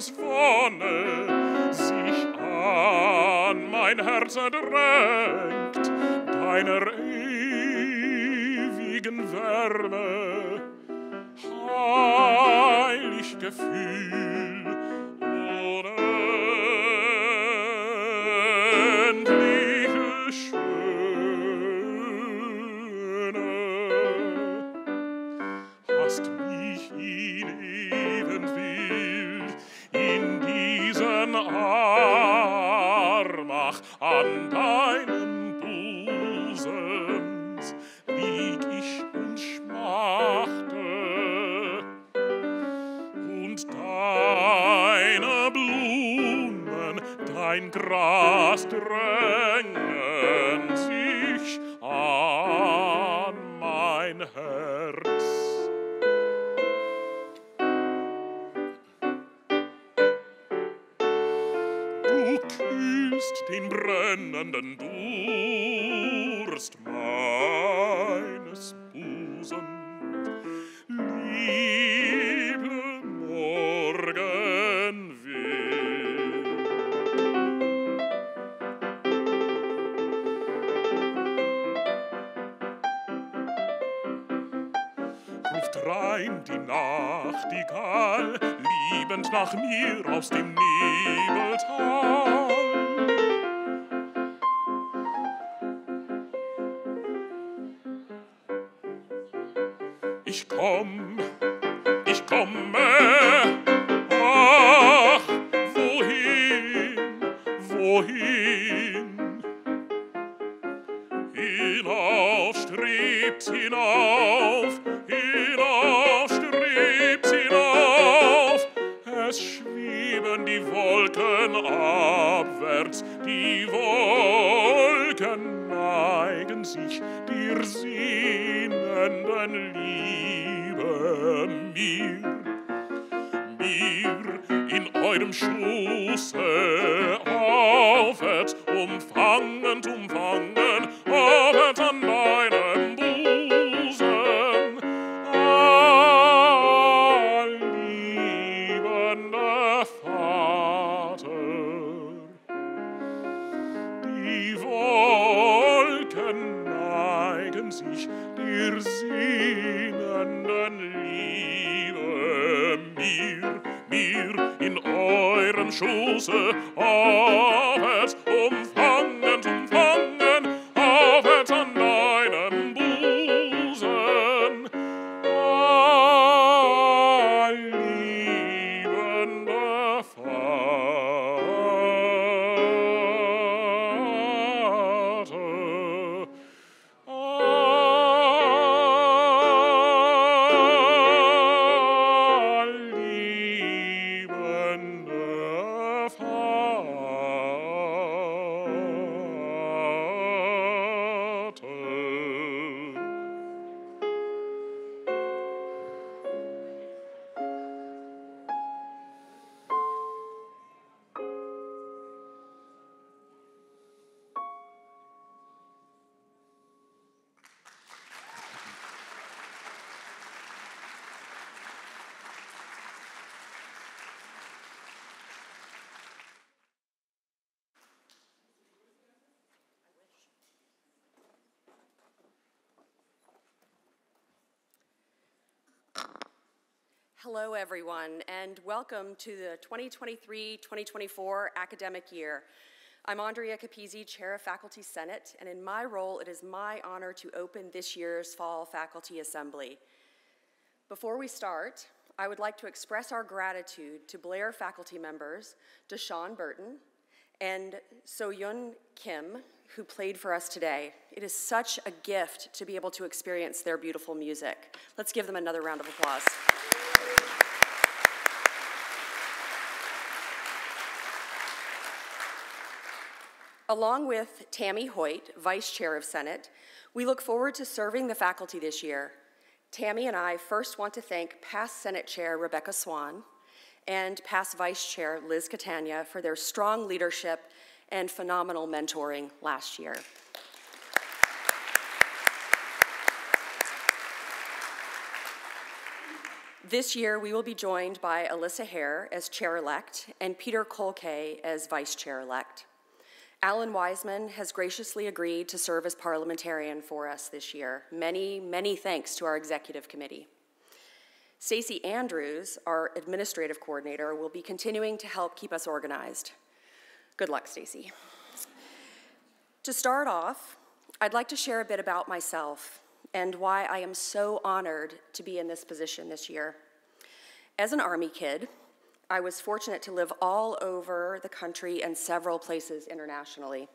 aus Wonne sich an mein Herz drängt. strebend nach mir aus dem Nebeltal. Hello, everyone, and welcome to the 2023-2024 academic year. I'm Andrea Capizzi, Chair of Faculty Senate, and in my role, it is my honor to open this year's Fall Faculty Assembly. Before we start, I would like to express our gratitude to Blair faculty members, Deshawn Burton, and So-Yun Kim, who played for us today. It is such a gift to be able to experience their beautiful music. Let's give them another round of applause. Along with Tammy Hoyt, Vice Chair of Senate, we look forward to serving the faculty this year. Tammy and I first want to thank past Senate Chair Rebecca Swan and past Vice Chair Liz Catania for their strong leadership and phenomenal mentoring last year. This year, we will be joined by Alyssa Hare as chair-elect and Peter Kolke as vice chair-elect. Alan Wiseman has graciously agreed to serve as parliamentarian for us this year. Many, many thanks to our executive committee. Stacy Andrews, our administrative coordinator, will be continuing to help keep us organized. Good luck, Stacy. To start off, I'd like to share a bit about myself and why I am so honored to be in this position this year. As an Army kid, I was fortunate to live all over the country and several places internationally.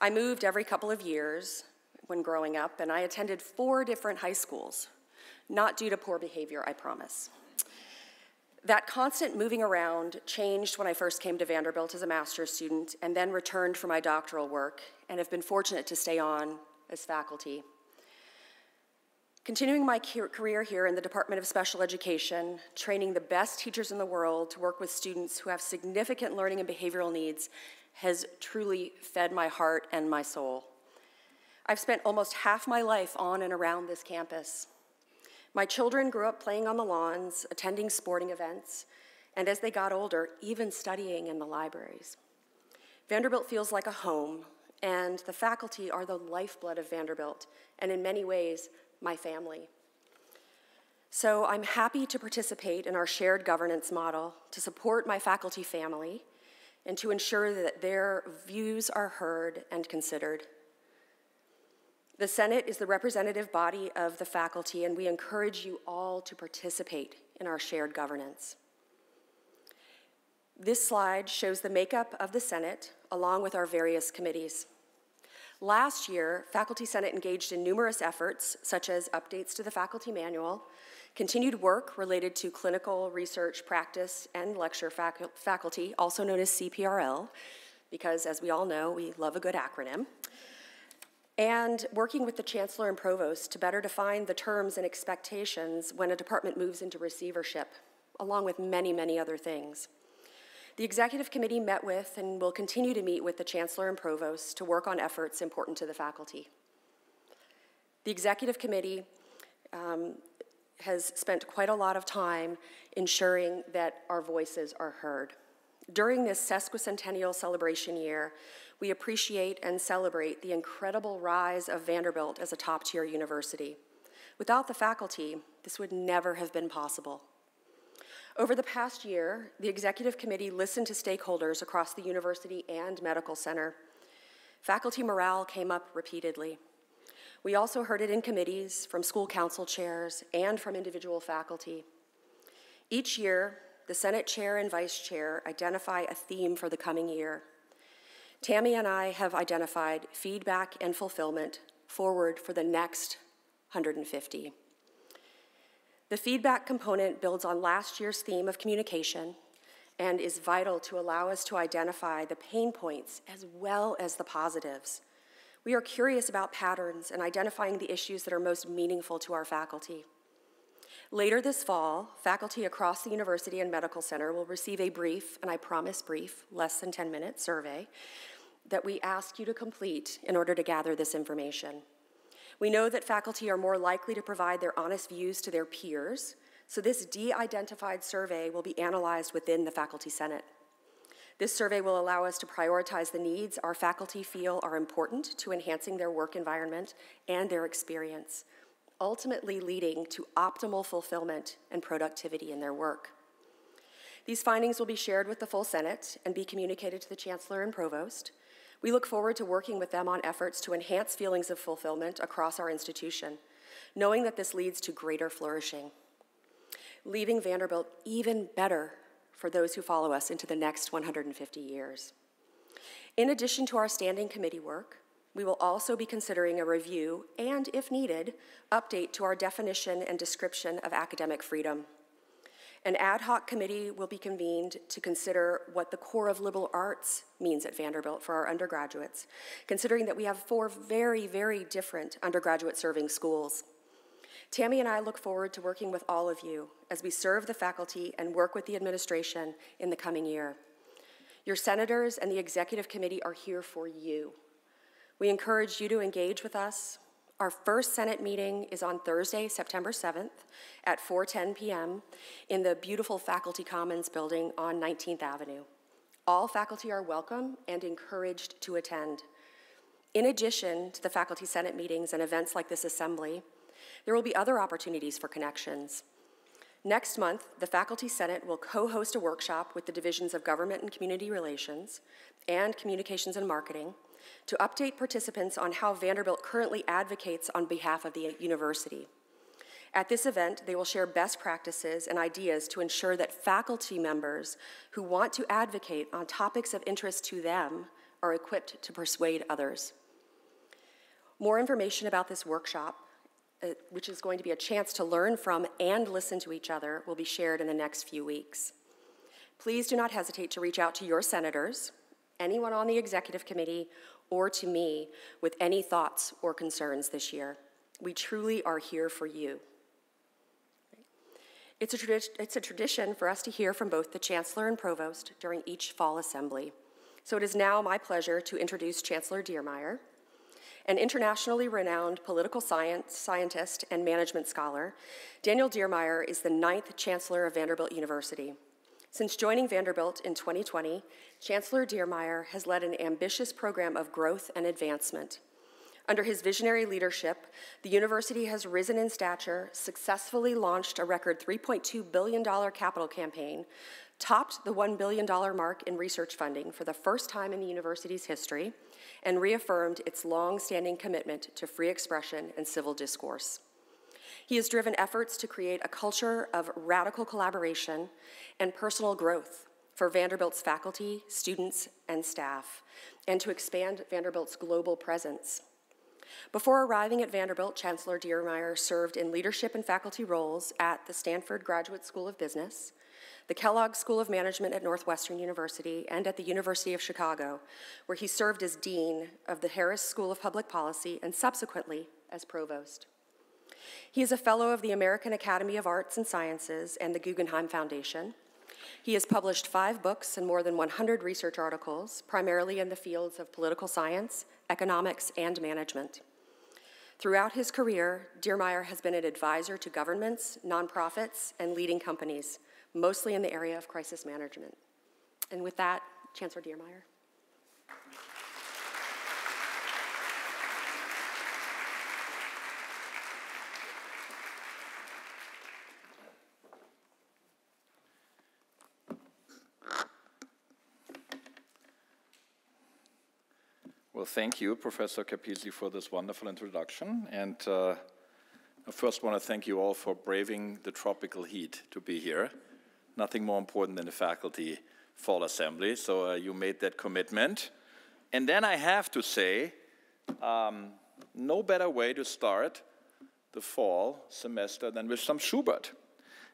I moved every couple of years when growing up, and I attended four different high schools, not due to poor behavior, I promise. That constant moving around changed when I first came to Vanderbilt as a master's student and then returned for my doctoral work and have been fortunate to stay on as faculty. Continuing my career here in the Department of Special Education, training the best teachers in the world to work with students who have significant learning and behavioral needs has truly fed my heart and my soul. I've spent almost half my life on and around this campus. My children grew up playing on the lawns, attending sporting events, and as they got older, even studying in the libraries. Vanderbilt feels like a home, and the faculty are the lifeblood of Vanderbilt, and in many ways, my family. So I'm happy to participate in our shared governance model to support my faculty family and to ensure that their views are heard and considered. The Senate is the representative body of the faculty, and we encourage you all to participate in our shared governance. This slide shows the makeup of the Senate along with our various committees. Last year, Faculty Senate engaged in numerous efforts, such as updates to the faculty manual, continued work related to clinical research practice and lecture facu faculty, also known as CPRL, because as we all know, we love a good acronym, and working with the Chancellor and Provost to better define the terms and expectations when a department moves into receivership, along with many, many other things. The Executive Committee met with and will continue to meet with the Chancellor and Provost to work on efforts important to the faculty. The Executive Committee um, has spent quite a lot of time ensuring that our voices are heard. During this sesquicentennial celebration year, we appreciate and celebrate the incredible rise of Vanderbilt as a top tier university. Without the faculty, this would never have been possible. Over the past year, the Executive Committee listened to stakeholders across the university and medical center. Faculty morale came up repeatedly. We also heard it in committees, from school council chairs, and from individual faculty. Each year, the Senate chair and vice chair identify a theme for the coming year. Tammy and I have identified feedback and fulfillment forward for the next 150. The feedback component builds on last year's theme of communication and is vital to allow us to identify the pain points as well as the positives. We are curious about patterns and identifying the issues that are most meaningful to our faculty. Later this fall, faculty across the university and medical center will receive a brief, and I promise brief, less than 10 minute survey that we ask you to complete in order to gather this information. We know that faculty are more likely to provide their honest views to their peers, so this de-identified survey will be analyzed within the Faculty Senate. This survey will allow us to prioritize the needs our faculty feel are important to enhancing their work environment and their experience. ultimately leading to optimal fulfillment and productivity in their work. These findings will be shared with the full Senate and be communicated to the Chancellor and Provost. We look forward to working with them on efforts to enhance feelings of fulfillment across our institution, knowing that this leads to greater flourishing, leaving Vanderbilt even better for those who follow us into the next 150 years. In addition to our standing committee work, we will also be considering a review and, if needed, update to our definition and description of academic freedom. An ad hoc committee will be convened to consider what the core of liberal arts means at Vanderbilt for our undergraduates, considering that we have four very, very different undergraduate serving schools. Tammy and I look forward to working with all of you as we serve the faculty and work with the administration in the coming year. Your senators and the executive committee are here for you. We encourage you to engage with us. Our first Senate meeting is on Thursday, September 7th at 4:10 p.m. in the beautiful Faculty Commons building on 19th Avenue. All faculty are welcome and encouraged to attend. In addition to the Faculty Senate meetings and events like this assembly, there will be other opportunities for connections. Next month, the Faculty Senate will co-host a workshop with the Divisions of Government and Community Relations and Communications and Marketing to update participants on how Vanderbilt currently advocates on behalf of the university. At this event, they will share best practices and ideas to ensure that faculty members who want to advocate on topics of interest to them are equipped to persuade others. More information about this workshop, uh, which is going to be a chance to learn from and listen to each other, will be shared in the next few weeks. Please do not hesitate to reach out to your senators, anyone on the executive committee, or to me with any thoughts or concerns this year. We truly are here for you. It's a, it's a, tradition for us to hear from both the Chancellor and Provost during each fall assembly. So it is now my pleasure to introduce Chancellor Diermeier. An internationally renowned political science scientist and management scholar, Daniel Diermeier is the ninth Chancellor of Vanderbilt University. Since joining Vanderbilt in 2020, Chancellor Diermeier has led an ambitious program of growth and advancement. Under his visionary leadership, the university has risen in stature, successfully launched a record $3.2 billion capital campaign, topped the $1 billion mark in research funding for the first time in the university's history, and reaffirmed its long standing commitment to free expression and civil discourse. He has driven efforts to create a culture of radical collaboration and personal growth for Vanderbilt's faculty, students, and staff, and to expand Vanderbilt's global presence. Before arriving at Vanderbilt, Chancellor Diermeier served in leadership and faculty roles at the Stanford Graduate School of Business, the Kellogg School of Management at Northwestern University, and at the University of Chicago, where he served as Dean of the Harris School of Public Policy and subsequently as Provost. He is a fellow of the American Academy of Arts and Sciences and the Guggenheim Foundation. He has published five books and more than 100 research articles, primarily in the fields of political science, economics, and management. Throughout his career, Diermeier has been an advisor to governments, nonprofits, and leading companies, mostly in the area of crisis management. And with that, Chancellor Diermeier. Well, thank you, Professor Capizzi, for this wonderful introduction. And uh, I first want to thank you all for braving the tropical heat to be here. Nothing more important than the faculty fall assembly. So uh, you made that commitment. And then I have to say, um, no better way to start the fall semester than with some Schubert.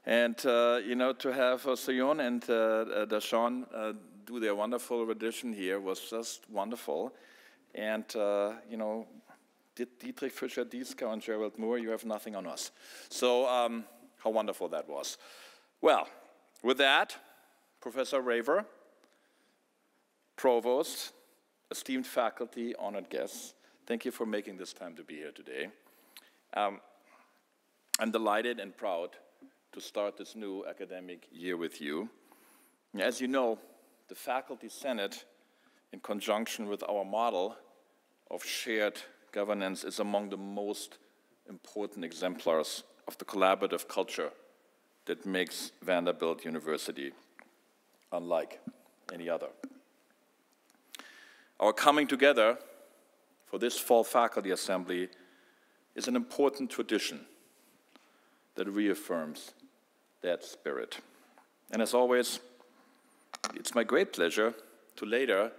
And, uh, you know, to have uh, Soyon and uh, uh uh, do their wonderful rendition here was just wonderful. And, uh, you know, Dietrich Fischer-Dieskau and Gerald Moore, you have nothing on us. So, um, how wonderful that was. Well, with that, Professor Raver, Provost, esteemed faculty, honored guests, thank you for making this time to be here today. Um, I'm delighted and proud to start this new academic year with you. As you know, the Faculty Senate, in conjunction with our model of shared governance is among the most important exemplars of the collaborative culture that makes Vanderbilt University unlike any other. Our coming together for this fall faculty assembly is an important tradition that reaffirms that spirit. And as always, it's my great pleasure to later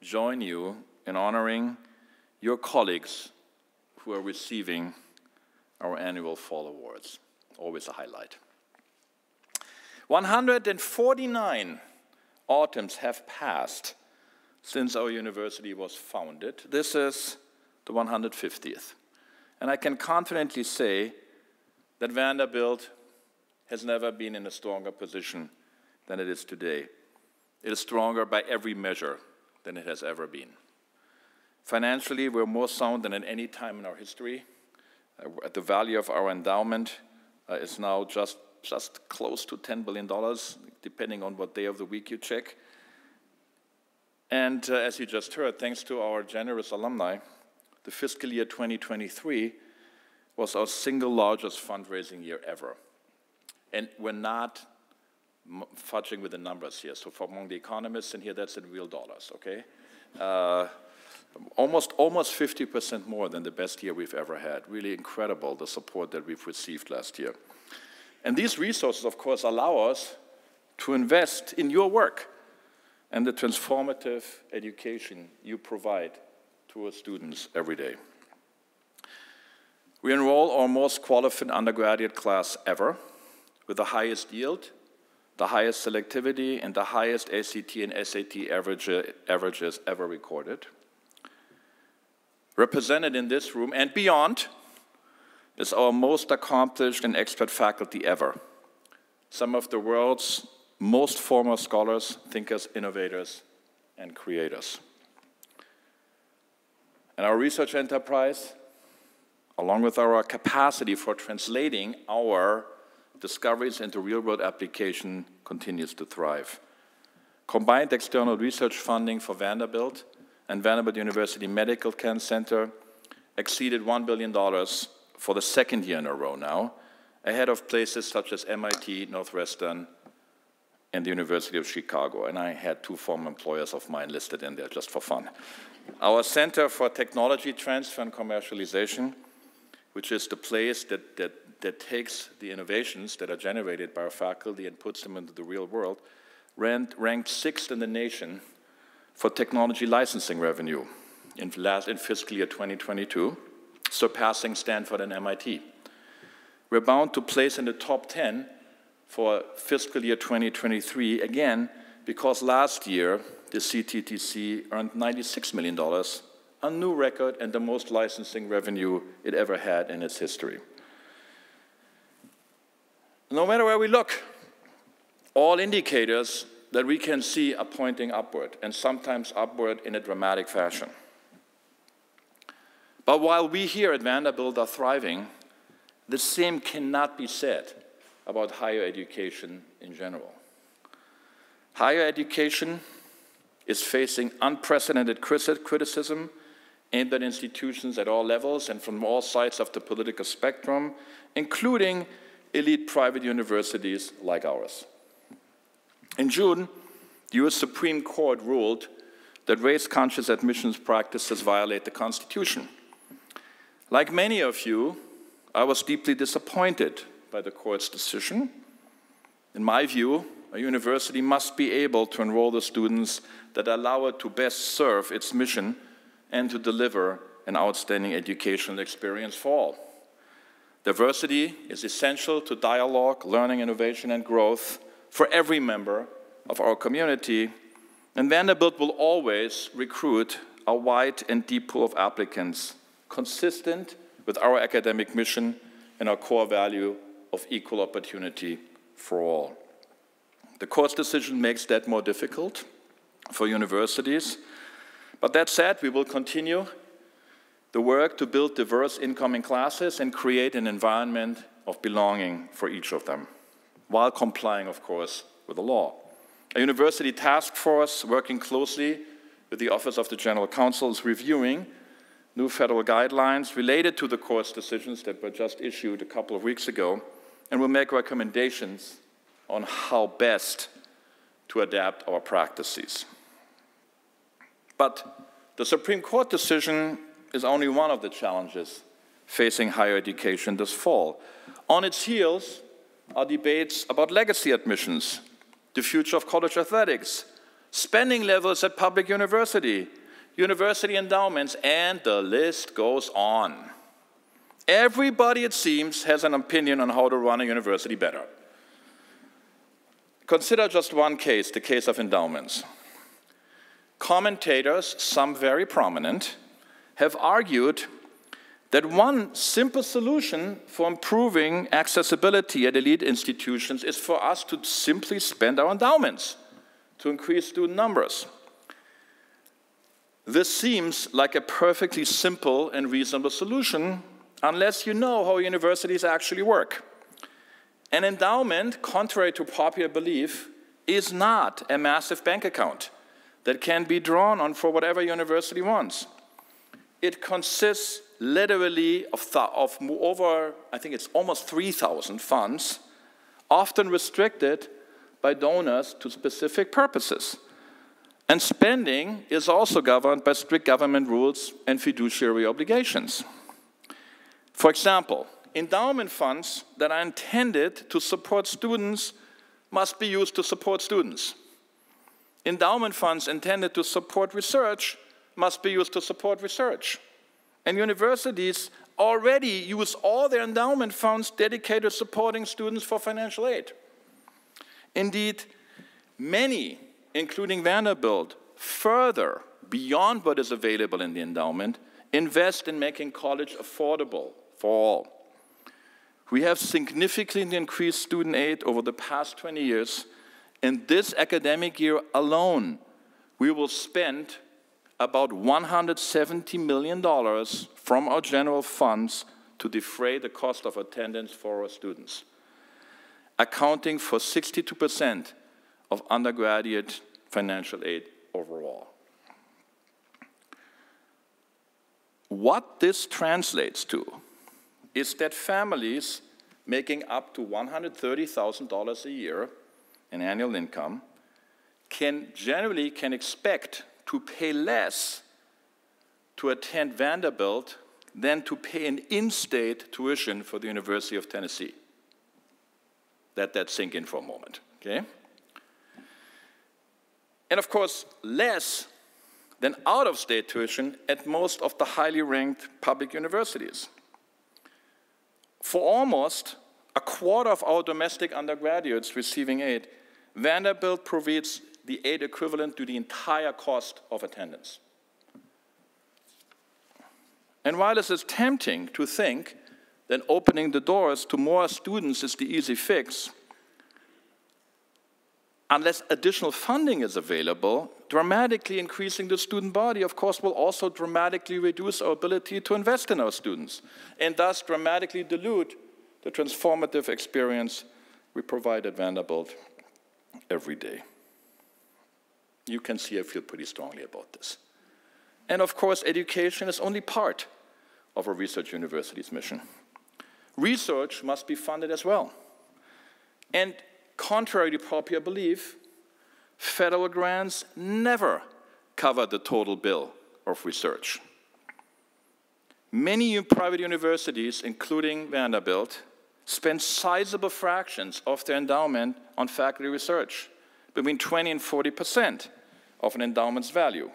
join you in honoring your colleagues who are receiving our annual Fall Awards. Always a highlight. 149 autumns have passed since our university was founded. This is the 150th. And I can confidently say that Vanderbilt has never been in a stronger position than it is today. It is stronger by every measure than it has ever been. Financially, we're more sound than at any time in our history. Uh, the value of our endowment uh, is now just, just close to $10 billion, depending on what day of the week you check. And uh, as you just heard, thanks to our generous alumni, the fiscal year 2023 was our single largest fundraising year ever. And we're not fudging with the numbers here. So for among the economists in here, that's in real dollars, okay? Uh, almost almost 50% more than the best year we've ever had. Really incredible the support that we've received last year. And these resources, of course, allow us to invest in your work and the transformative education you provide to our students every day. We enroll our most qualified undergraduate class ever with the highest yield, the highest selectivity, and the highest ACT and SAT average, averages ever recorded. Represented in this room and beyond is our most accomplished and expert faculty ever. Some of the world's most former scholars, thinkers, innovators, and creators. And our research enterprise, along with our capacity for translating our discoveries into real-world application, continues to thrive. Combined external research funding for Vanderbilt and Vanderbilt University Medical Center exceeded $1 billion for the second year in a row now, ahead of places such as MIT, Northwestern, and the University of Chicago. And I had two former employers of mine listed in there just for fun. Our Center for Technology Transfer and Commercialization, which is the place that, that, that takes the innovations that are generated by our faculty and puts them into the real world, ranked, ranked sixth in the nation for technology licensing revenue in, last, in fiscal year 2022, surpassing Stanford and MIT. We're bound to place in the top 10 for fiscal year 2023, again, because last year the CTTC earned $96 million, a new record and the most licensing revenue it ever had in its history. No matter where we look, all indicators that we can see are pointing upward, and sometimes upward in a dramatic fashion. But while we here at Vanderbilt are thriving, the same cannot be said about higher education in general. Higher education is facing unprecedented criticism aimed at institutions at all levels and from all sides of the political spectrum, including elite private universities like ours. In June, the US Supreme Court ruled that race-conscious admissions practices violate the Constitution. Like many of you, I was deeply disappointed by the court's decision. In my view, a university must be able to enroll the students that allow it to best serve its mission and to deliver an outstanding educational experience for all. Diversity is essential to dialogue, learning, innovation, and growth for every member of our community, and Vanderbilt will always recruit a wide and deep pool of applicants consistent with our academic mission and our core value of equal opportunity for all. The court's decision makes that more difficult for universities, but that said, we will continue the work to build diverse incoming classes and create an environment of belonging for each of them while complying, of course, with the law. A university task force working closely with the Office of the General Counsel is reviewing new federal guidelines related to the court's decisions that were just issued a couple of weeks ago, and will make recommendations on how best to adapt our practices. But the Supreme Court decision is only one of the challenges facing higher education this fall. On its heels are debates about legacy admissions, the future of college athletics, spending levels at public university, university endowments, and the list goes on. Everybody, it seems, has an opinion on how to run a university better. Consider just one case, the case of endowments. Commentators, some very prominent, have argued that one simple solution for improving accessibility at elite institutions is for us to simply spend our endowments to increase student numbers. This seems like a perfectly simple and reasonable solution unless you know how universities actually work. An endowment, contrary to popular belief, is not a massive bank account that can be drawn on for whatever university wants. It consists literally of, of over, I think it's almost 3,000 funds, often restricted by donors to specific purposes. And spending is also governed by strict government rules and fiduciary obligations. For example, endowment funds that are intended to support students must be used to support students. Endowment funds intended to support research must be used to support research. And universities already use all their endowment funds dedicated to supporting students for financial aid. Indeed, many including Vanderbilt, further beyond what is available in the endowment, invest in making college affordable for all. We have significantly increased student aid over the past 20 years. In this academic year alone, we will spend about $170 million from our general funds to defray the cost of attendance for our students, accounting for 62% of undergraduate financial aid overall. What this translates to is that families making up to $130,000 a year in annual income can generally can expect to pay less to attend Vanderbilt than to pay an in-state tuition for the University of Tennessee. Let that sink in for a moment, okay? And of course, less than out of state tuition at most of the highly ranked public universities. For almost a quarter of our domestic undergraduates receiving aid, Vanderbilt provides the aid equivalent to the entire cost of attendance. And while it is tempting to think that opening the doors to more students is the easy fix, unless additional funding is available, dramatically increasing the student body, of course, will also dramatically reduce our ability to invest in our students, and thus dramatically dilute the transformative experience we provide at Vanderbilt every day. You can see I feel pretty strongly about this. And of course, education is only part of a research university's mission. Research must be funded as well. And Contrary to popular belief, federal grants never cover the total bill of research. Many private universities, including Vanderbilt, spend sizable fractions of their endowment on faculty research, between 20 and 40 percent of an endowment's value.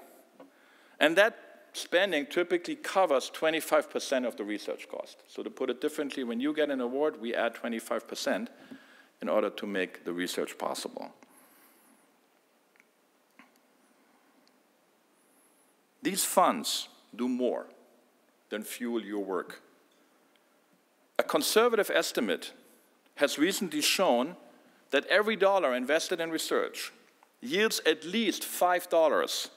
And that spending typically covers 25 percent of the research cost. So to put it differently, when you get an award, we add 25 percent in order to make the research possible. These funds do more than fuel your work. A conservative estimate has recently shown that every dollar invested in research yields at least $5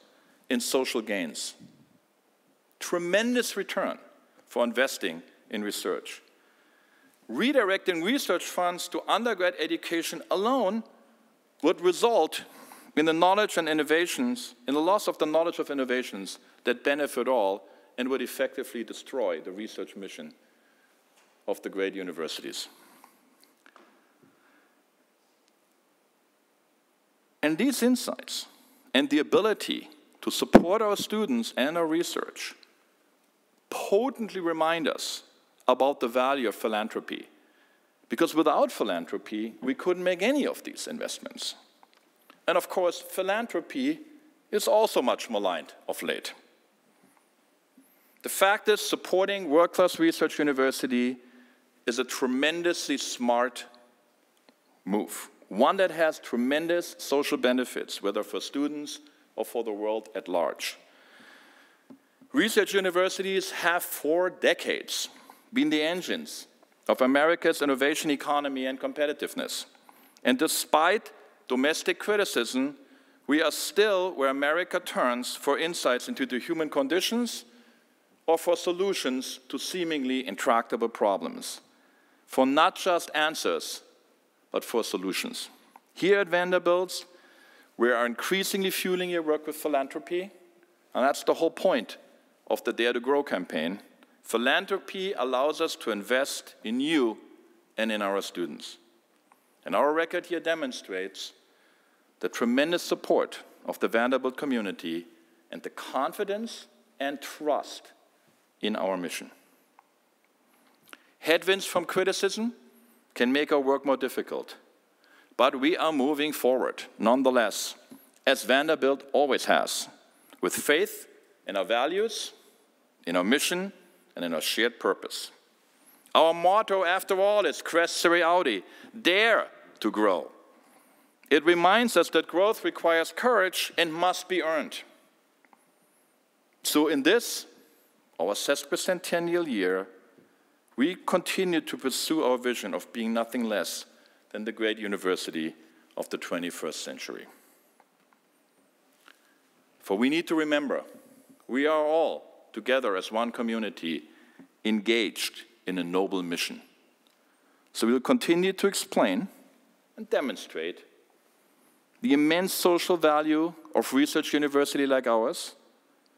in social gains. Tremendous return for investing in research redirecting research funds to undergrad education alone would result in the knowledge and innovations, in the loss of the knowledge of innovations that benefit all and would effectively destroy the research mission of the great universities. And these insights and the ability to support our students and our research potently remind us about the value of philanthropy. Because without philanthropy, we couldn't make any of these investments. And of course, philanthropy is also much maligned of late. The fact is, supporting world class research university is a tremendously smart move, one that has tremendous social benefits, whether for students or for the world at large. Research universities have for decades been the engines of America's innovation economy and competitiveness. And despite domestic criticism, we are still where America turns for insights into the human conditions or for solutions to seemingly intractable problems, for not just answers, but for solutions. Here at Vanderbilt, we are increasingly fueling your work with philanthropy, and that's the whole point of the Dare to Grow campaign. Philanthropy allows us to invest in you and in our students. And our record here demonstrates the tremendous support of the Vanderbilt community and the confidence and trust in our mission. Headwinds from criticism can make our work more difficult, but we are moving forward nonetheless, as Vanderbilt always has, with faith in our values, in our mission, and in our shared purpose. Our motto, after all, is Crescere aude, dare to grow. It reminds us that growth requires courage and must be earned. So, in this our sesquicentennial year, we continue to pursue our vision of being nothing less than the great university of the 21st century. For we need to remember, we are all together as one community engaged in a noble mission. So we will continue to explain and demonstrate the immense social value of research university like ours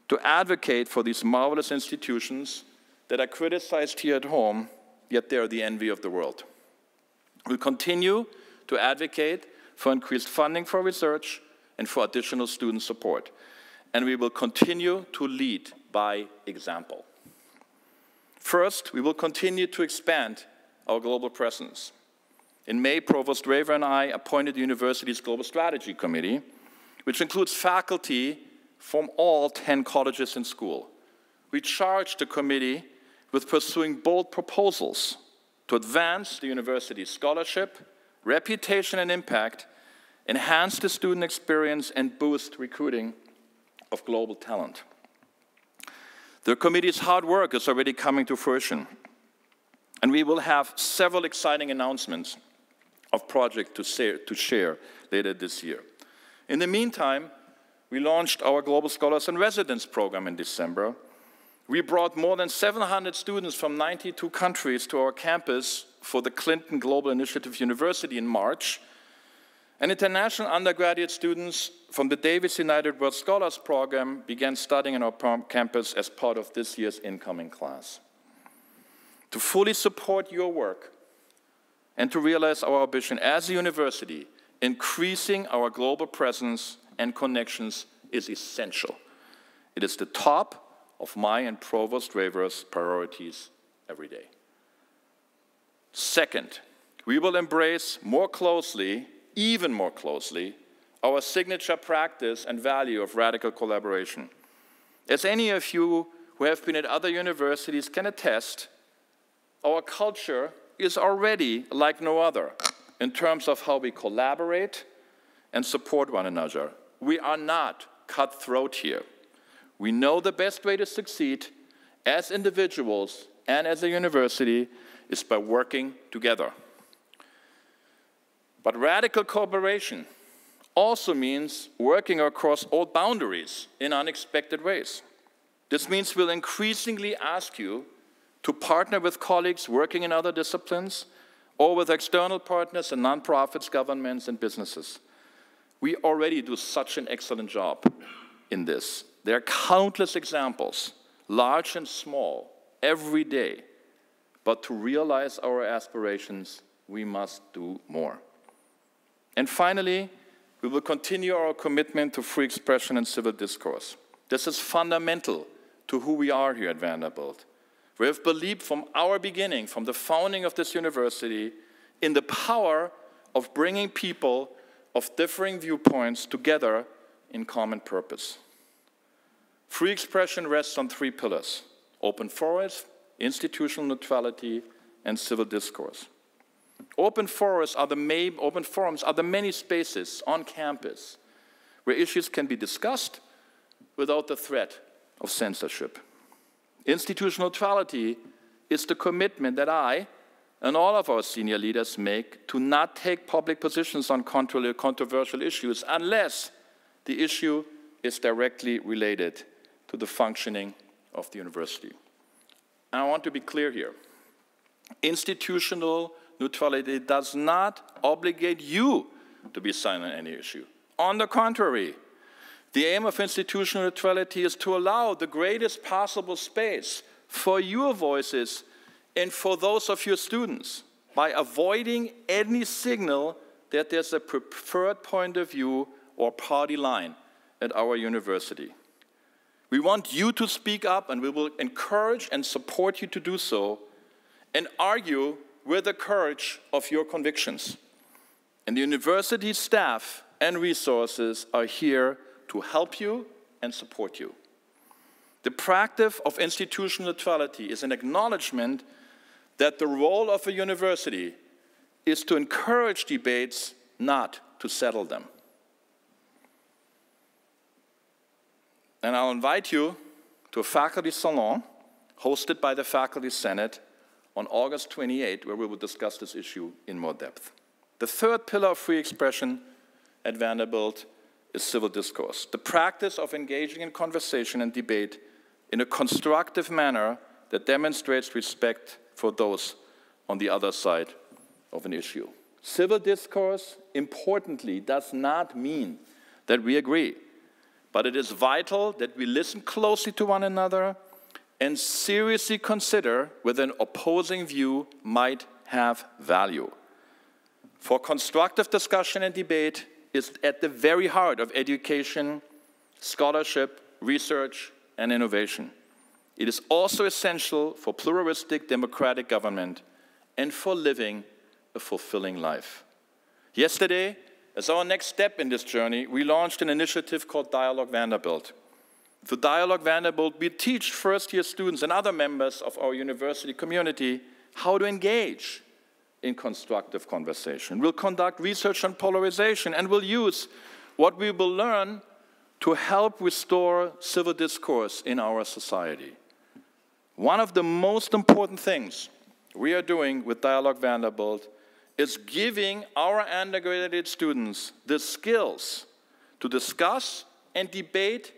to advocate for these marvelous institutions that are criticized here at home, yet they are the envy of the world. We'll continue to advocate for increased funding for research and for additional student support. And we will continue to lead by example. First, we will continue to expand our global presence. In May, Provost Raver and I appointed the university's Global Strategy Committee, which includes faculty from all 10 colleges and schools. We charged the committee with pursuing bold proposals to advance the university's scholarship, reputation, and impact, enhance the student experience, and boost recruiting of global talent. The committee's hard work is already coming to fruition, and we will have several exciting announcements of projects to, to share later this year. In the meantime, we launched our Global Scholars in Residence program in December. We brought more than 700 students from 92 countries to our campus for the Clinton Global Initiative University in March. And international undergraduate students from the Davis United World Scholars Program began studying on our campus as part of this year's incoming class. To fully support your work and to realize our ambition as a university, increasing our global presence and connections is essential. It is the top of my and Provost Raver's priorities every day. Second, we will embrace more closely, even more closely, our signature practice and value of radical collaboration. As any of you who have been at other universities can attest, our culture is already like no other in terms of how we collaborate and support one another we are not cutthroat here. We know the best way to succeed as individuals and as a university is by working together. But radical cooperation also means working across all boundaries in unexpected ways. This means we'll increasingly ask you to partner with colleagues working in other disciplines or with external partners and nonprofits, governments, and businesses. We already do such an excellent job in this. There are countless examples large and small, every day. But to realize our aspirations, we must do more. And finally, we will continue our commitment to free expression and civil discourse. This is fundamental to who we are here at Vanderbilt. We have believed from our beginning, from the founding of this university, in the power of bringing people of differing viewpoints together in common purpose. Free expression rests on three pillars open forums, institutional neutrality, and civil discourse. Open forums are the main, open forums are the many spaces on campus where issues can be discussed without the threat of censorship. Institutional neutrality is the commitment that I and all of our senior leaders make to not take public positions on controversial issues unless the issue is directly related to the functioning of the university. And I want to be clear here. Institutional neutrality does not obligate you to be silent on any issue. On the contrary, the aim of institutional neutrality is to allow the greatest possible space for your voices and for those of your students by avoiding any signal that there's a preferred point of view or party line at our university. We want you to speak up, and we will encourage and support you to do so and argue with the courage of your convictions. And the university staff and resources are here to help you and support you. The practice of institutional neutrality is an acknowledgement that the role of a university is to encourage debates, not to settle them. And I'll invite you to a faculty salon hosted by the Faculty Senate on August 28, where we will discuss this issue in more depth. The third pillar of free expression at Vanderbilt is civil discourse, the practice of engaging in conversation and debate in a constructive manner that demonstrates respect for those on the other side of an issue. Civil discourse, importantly, does not mean that we agree, but it is vital that we listen closely to one another and seriously consider whether an opposing view might have value. For constructive discussion and debate, is at the very heart of education, scholarship, research, and innovation. It is also essential for pluralistic democratic government and for living a fulfilling life. Yesterday, as our next step in this journey, we launched an initiative called Dialogue Vanderbilt. Through Dialogue Vanderbilt, we teach first year students and other members of our university community how to engage in constructive conversation. We'll conduct research on polarization and we'll use what we will learn to help restore civil discourse in our society. One of the most important things we are doing with Dialogue Vanderbilt is giving our undergraduate students the skills to discuss and debate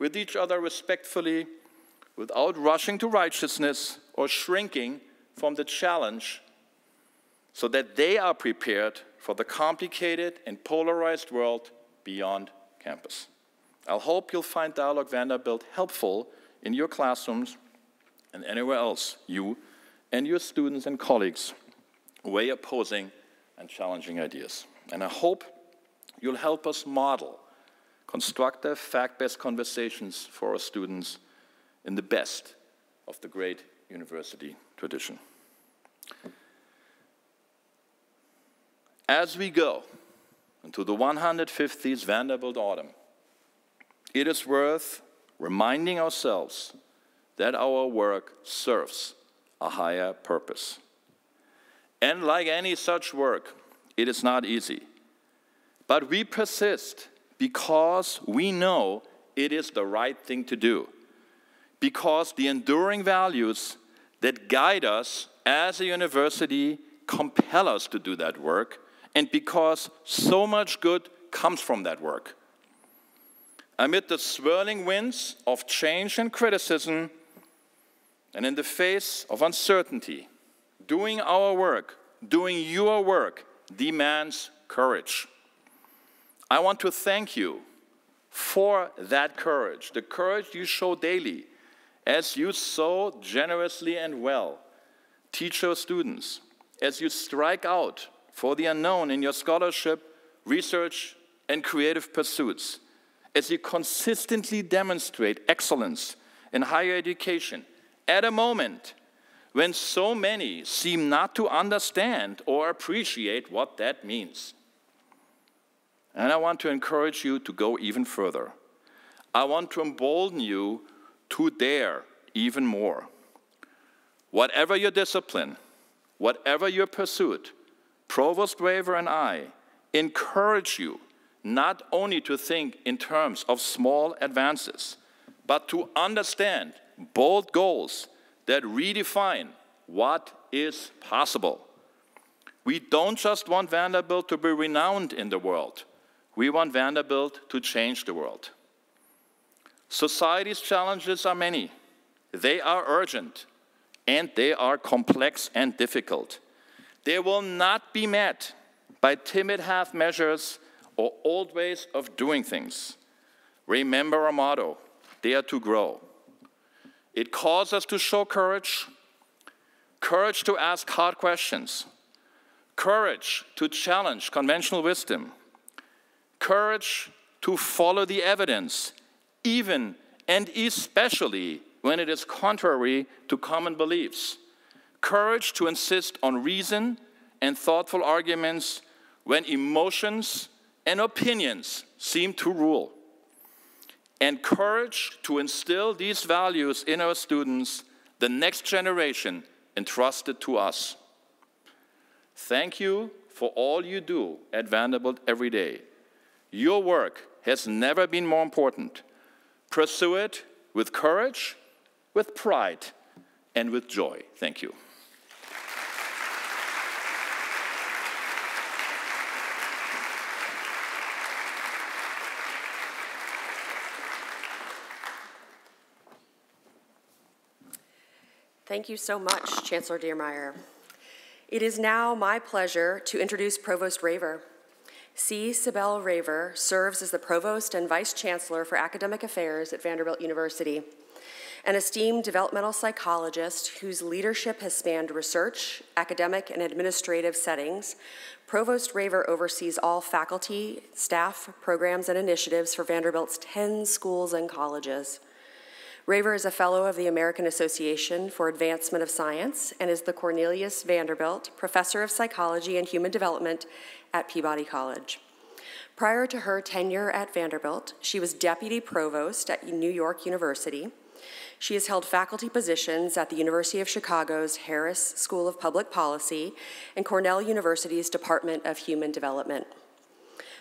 with each other respectfully without rushing to righteousness or shrinking from the challenge so that they are prepared for the complicated and polarized world beyond campus. I hope you'll find Dialogue Vanderbilt helpful in your classrooms and anywhere else you and your students and colleagues weigh opposing and challenging ideas. And I hope you'll help us model constructive, fact-based conversations for our students in the best of the great university tradition. As we go into the 150th Vanderbilt Autumn, it is worth reminding ourselves that our work serves a higher purpose. And like any such work, it is not easy. But we persist because we know it is the right thing to do. Because the enduring values that guide us as a university compel us to do that work and because so much good comes from that work. Amid the swirling winds of change and criticism, and in the face of uncertainty, doing our work, doing your work, demands courage. I want to thank you for that courage, the courage you show daily as you so generously and well teach your students, as you strike out for the unknown in your scholarship, research, and creative pursuits, as you consistently demonstrate excellence in higher education at a moment when so many seem not to understand or appreciate what that means. And I want to encourage you to go even further. I want to embolden you to dare even more. Whatever your discipline, whatever your pursuit, Provost Raver and I encourage you not only to think in terms of small advances, but to understand bold goals that redefine what is possible. We don't just want Vanderbilt to be renowned in the world, we want Vanderbilt to change the world. Society's challenges are many, they are urgent, and they are complex and difficult. They will not be met by timid half measures or old ways of doing things. Remember our motto dare to grow. It calls us to show courage, courage to ask hard questions, courage to challenge conventional wisdom, courage to follow the evidence, even and especially when it is contrary to common beliefs, courage to insist on reason and thoughtful arguments when emotions and opinions seem to rule and courage to instill these values in our students, the next generation entrusted to us. Thank you for all you do at Vanderbilt every day. Your work has never been more important. Pursue it with courage, with pride, and with joy. Thank you. Thank you so much, Chancellor Diermeier. It is now my pleasure to introduce Provost Raver. C. Cybele Raver serves as the Provost and Vice Chancellor for Academic Affairs at Vanderbilt University, an esteemed developmental psychologist whose leadership has spanned research, academic, and administrative settings. Provost Raver oversees all faculty, staff, programs, and initiatives for Vanderbilt's 10 schools and colleges. Raver is a fellow of the American Association for Advancement of Science and is the Cornelius Vanderbilt Professor of Psychology and Human Development at Peabody College. Prior to her tenure at Vanderbilt, she was deputy provost at New York University. She has held faculty positions at the University of Chicago's Harris School of Public Policy and Cornell University's Department of Human Development.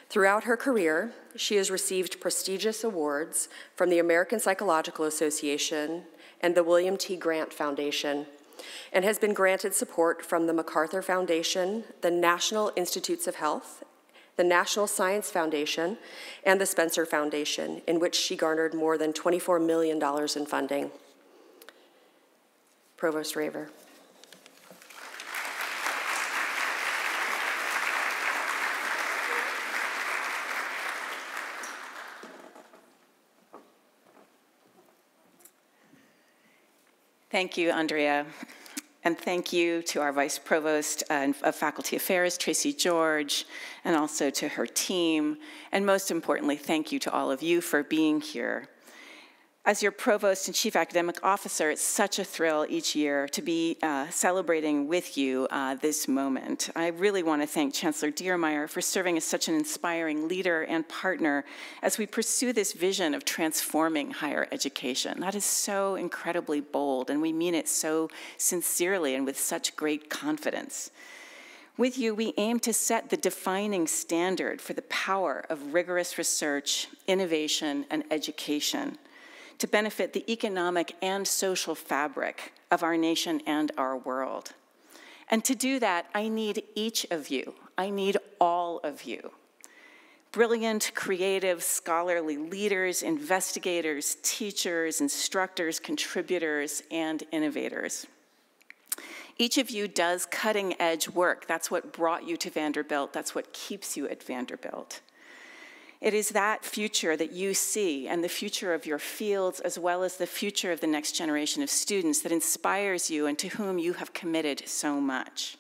Throughout her career, she has received prestigious awards from the American Psychological Association and the William T. Grant Foundation, and has been granted support from the MacArthur Foundation, the National Institutes of Health, the National Science Foundation, and the Spencer Foundation, in which she garnered more than $24 million in funding. Provost Raver. Thank you, Andrea. And thank you to our Vice Provost uh, of Faculty Affairs, Tracy George, and also to her team. And most importantly, thank you to all of you for being here. As your provost and chief academic officer, it's such a thrill each year to be uh, celebrating with you uh, this moment. I really want to thank Chancellor Diermeier for serving as such an inspiring leader and partner as we pursue this vision of transforming higher education. That is so incredibly bold, and we mean it so sincerely and with such great confidence. With you, we aim to set the defining standard for the power of rigorous research, innovation, and education to benefit the economic and social fabric of our nation and our world. And to do that, I need each of you. I need all of you. Brilliant, creative, scholarly leaders, investigators, teachers, instructors, contributors, and innovators. Each of you does cutting edge work. That's what brought you to Vanderbilt. That's what keeps you at Vanderbilt. It is that future that you see and the future of your fields, as well as the future of the next generation of students, that inspires you and to whom you have committed so much.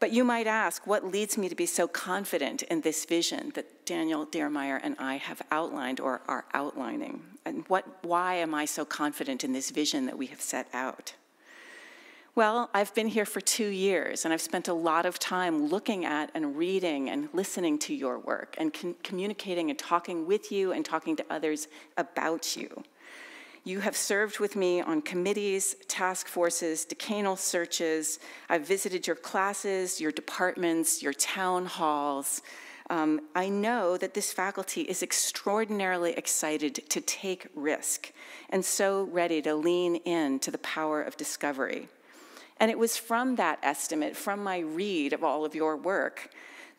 But you might ask, what leads me to be so confident in this vision that Daniel Diermeier and I have outlined or are outlining? And what, why am I so confident in this vision that we have set out? Well, I've been here for two years, and I've spent a lot of time looking at and reading and listening to your work and communicating and talking with you and talking to others about you. You have served with me on committees, task forces, decanal searches. I've visited your classes, your departments, your town halls. Um, I know that this faculty is extraordinarily excited to take risk and so ready to lean in to the power of discovery. And it was from that estimate, from my read of all of your work,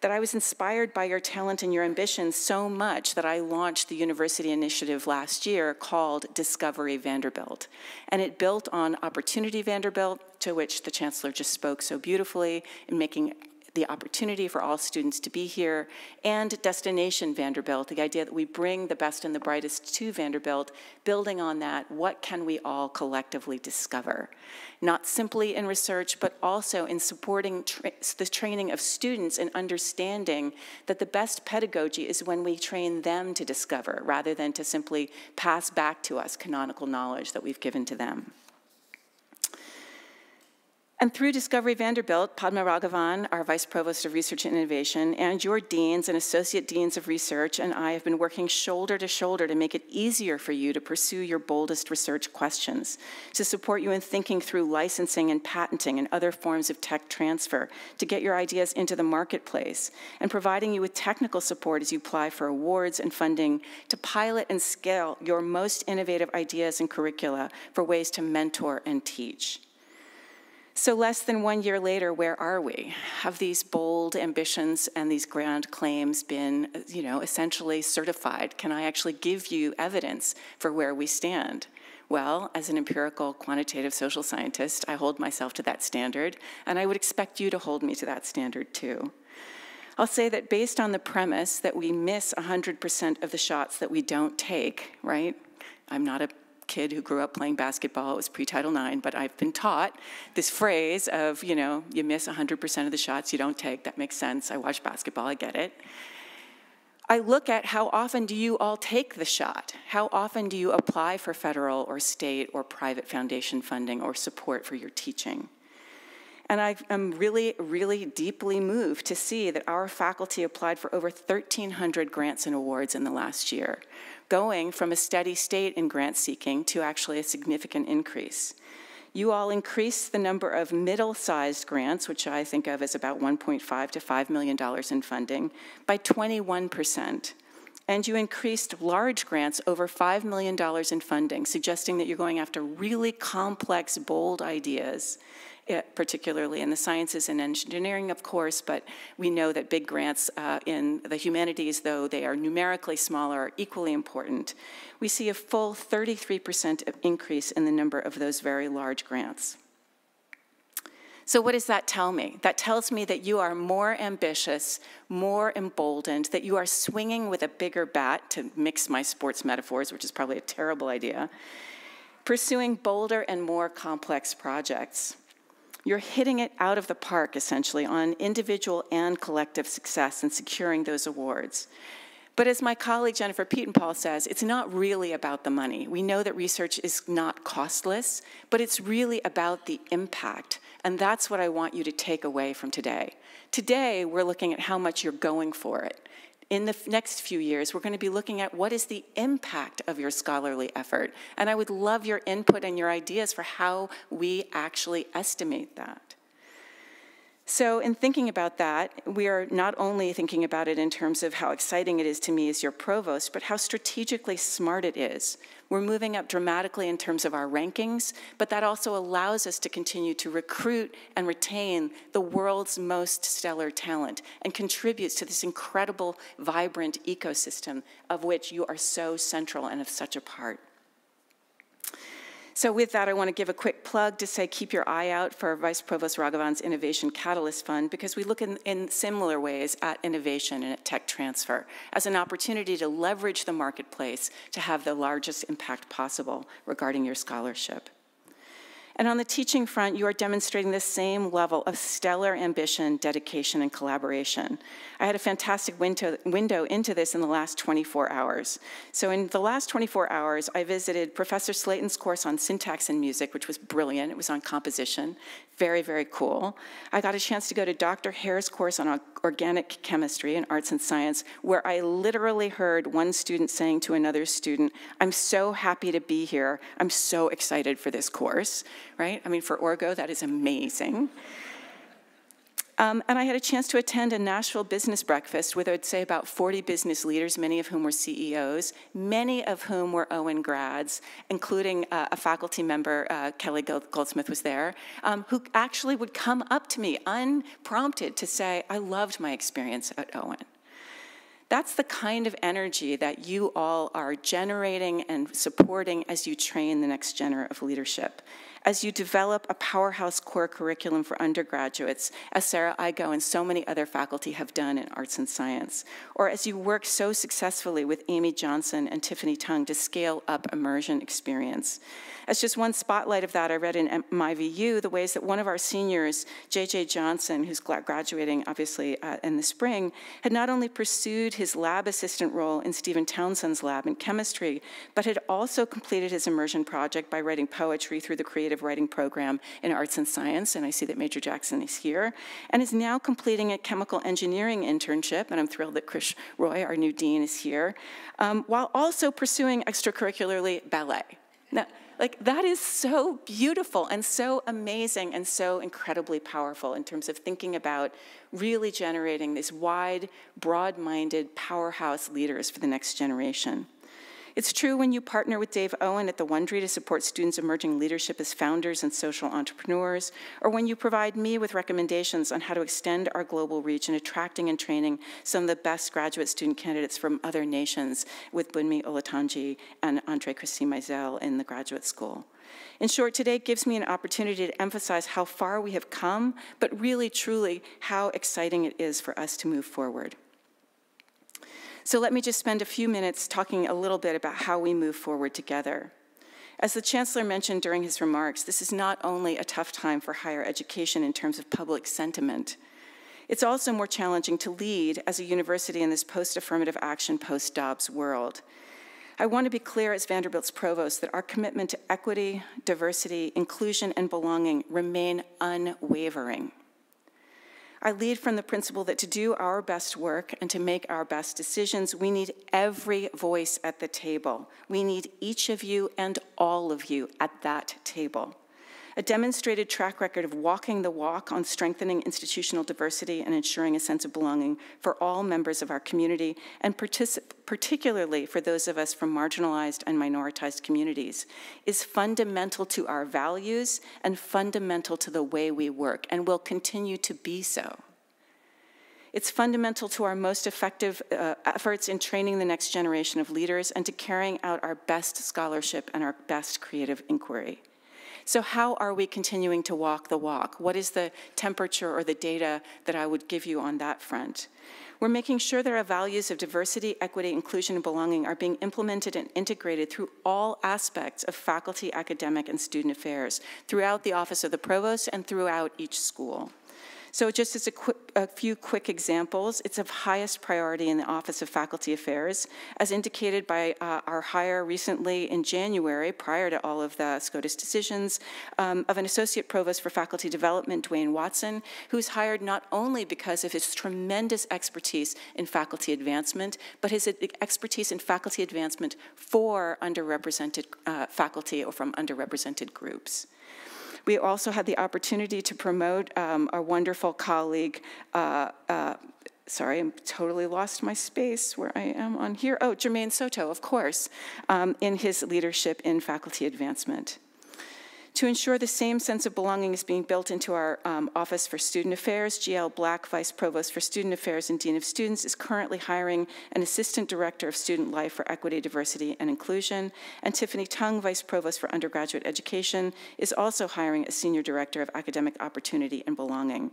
that I was inspired by your talent and your ambition so much that I launched the university initiative last year called Discovery Vanderbilt. And it built on Opportunity Vanderbilt, to which the chancellor just spoke so beautifully in making the opportunity for all students to be here, and Destination Vanderbilt, the idea that we bring the best and the brightest to Vanderbilt, building on that, what can we all collectively discover? Not simply in research, but also in supporting tra the training of students in understanding that the best pedagogy is when we train them to discover, rather than to simply pass back to us canonical knowledge that we've given to them. And through Discovery Vanderbilt, Padma Raghavan, our Vice Provost of Research and Innovation, and your deans and associate deans of research and I have been working shoulder to shoulder to make it easier for you to pursue your boldest research questions, to support you in thinking through licensing and patenting and other forms of tech transfer, to get your ideas into the marketplace, and providing you with technical support as you apply for awards and funding to pilot and scale your most innovative ideas and curricula for ways to mentor and teach. So, less than one year later, where are we? Have these bold ambitions and these grand claims been, you know, essentially certified? Can I actually give you evidence for where we stand? Well, as an empirical quantitative social scientist, I hold myself to that standard, and I would expect you to hold me to that standard too. I'll say that based on the premise that we miss 100% of the shots that we don't take, right? I'm not a kid who grew up playing basketball. It was pre Title IX, but I've been taught this phrase of, you know, you miss 100% of the shots you don't take. That makes sense. I watch basketball, I get it. I look at how often do you all take the shot? How often do you apply for federal or state or private foundation funding or support for your teaching? And I am really, really deeply moved to see that our faculty applied for over 1,300 grants and awards in the last year, going from a steady state in grant seeking to actually a significant increase. You all increased the number of middle sized grants, which I think of as about 1.5 to $5 million in funding, by 21%. And you increased large grants over $5 million in funding, suggesting that you're going after really complex, bold ideas particularly in the sciences and engineering, of course, but we know that big grants uh, in the humanities, though they are numerically smaller, are equally important. We see a full 33% increase in the number of those very large grants. So, what does that tell me? That tells me that you are more ambitious, more emboldened, that you are swinging with a bigger bat, to mix my sports metaphors, which is probably a terrible idea, pursuing bolder and more complex projects. You're hitting it out of the park, essentially, on individual and collective success and securing those awards. But as my colleague Jennifer Pietenpol says, it's not really about the money. We know that research is not costless, but it's really about the impact. And that's what I want you to take away from today. Today, we're looking at how much you're going for it in the next few years, we're going to be looking at what is the impact of your scholarly effort. And I would love your input and your ideas for how we actually estimate that. So, in thinking about that, we are not only thinking about it in terms of how exciting it is to me as your provost, but how strategically smart it is. We're moving up dramatically in terms of our rankings, but that also allows us to continue to recruit and retain the world's most stellar talent and contributes to this incredible, vibrant ecosystem of which you are so central and of such a part. So with that, I want to give a quick plug to say keep your eye out for Vice Provost Raghavan's Innovation Catalyst Fund because we look in, in similar ways at innovation and at tech transfer as an opportunity to leverage the marketplace to have the largest impact possible regarding your scholarship. And on the teaching front, you are demonstrating the same level of stellar ambition, dedication, and collaboration. I had a fantastic window, window into this in the last 24 hours. So in the last 24 hours, I visited Professor Slayton's course on syntax and music, which was brilliant. It was on composition, very, very cool. I got a chance to go to Dr. Hare's course on organic chemistry and arts and science, where I literally heard one student saying to another student, I'm so happy to be here. I'm so excited for this course, right? I mean, for Orgo, that is amazing. Um, and I had a chance to attend a Nashville business breakfast with, I'd say, about 40 business leaders, many of whom were CEOs, many of whom were Owen grads, including uh, a faculty member, uh, Kelly Goldsmith was there, um, who actually would come up to me unprompted to say, I loved my experience at Owen. That's the kind of energy that you all are generating and supporting as you train the next generation of leadership as you develop a powerhouse core curriculum for undergraduates, as Sarah Igo and so many other faculty have done in arts and science, or as you work so successfully with Amy Johnson and Tiffany Tung to scale up immersion experience. As just one spotlight of that, I read in MyVU the ways that one of our seniors, J.J. Johnson, who's graduating obviously uh, in the spring, had not only pursued his lab assistant role in Steven Townsend's lab in chemistry, but had also completed his immersion project by writing poetry through the creative writing program in arts and science, and I see that Major Jackson is here, and is now completing a chemical engineering internship, and I'm thrilled that Chris Roy, our new dean, is here, um, while also pursuing extracurricularly ballet. Now, like, that is so beautiful and so amazing and so incredibly powerful in terms of thinking about really generating these wide, broad minded powerhouse leaders for the next generation. It's true when you partner with Dave Owen at the Wond'ry to support students' emerging leadership as founders and social entrepreneurs, or when you provide me with recommendations on how to extend our global reach in attracting and training some of the best graduate student candidates from other nations with Bunmi Olatunji and Andre Christie-Mizell in the graduate school. In short, today gives me an opportunity to emphasize how far we have come, but really, truly, how exciting it is for us to move forward. So let me just spend a few minutes talking a little bit about how we move forward together. As the Chancellor mentioned during his remarks, this is not only a tough time for higher education in terms of public sentiment, it's also more challenging to lead as a university in this post-affirmative action, post-Dobbs world. I want to be clear as Vanderbilt's provost that our commitment to equity, diversity, inclusion, and belonging remain unwavering. I lead from the principle that to do our best work and to make our best decisions, we need every voice at the table. We need each of you and all of you at that table a demonstrated track record of walking the walk on strengthening institutional diversity and ensuring a sense of belonging for all members of our community, and particularly for those of us from marginalized and minoritized communities, is fundamental to our values and fundamental to the way we work, and will continue to be so. It's fundamental to our most effective uh, efforts in training the next generation of leaders and to carrying out our best scholarship and our best creative inquiry. So how are we continuing to walk the walk? What is the temperature or the data that I would give you on that front? We're making sure that our values of diversity, equity, inclusion, and belonging are being implemented and integrated through all aspects of faculty, academic, and student affairs, throughout the Office of the Provost and throughout each school. So just as a, quick, a, few quick examples, it's of highest priority in the Office of Faculty Affairs, as indicated by uh, our hire recently in January, prior to all of the SCOTUS decisions, um, of an Associate Provost for Faculty Development, Dwayne Watson, who's hired not only because of his tremendous expertise in faculty advancement, but his expertise in faculty advancement for underrepresented uh, faculty or from underrepresented groups. We also had the opportunity to promote um, our wonderful colleague, uh, uh, sorry, I'm totally lost my space where I am on here. Oh, Jermaine Soto, of course, um, in his leadership in faculty advancement. To ensure the same sense of belonging is being built into our um, Office for Student Affairs, GL Black, Vice Provost for Student Affairs and Dean of Students, is currently hiring an Assistant Director of Student Life for Equity, Diversity, and Inclusion, and Tiffany Tung, Vice Provost for Undergraduate Education, is also hiring a Senior Director of Academic Opportunity and Belonging.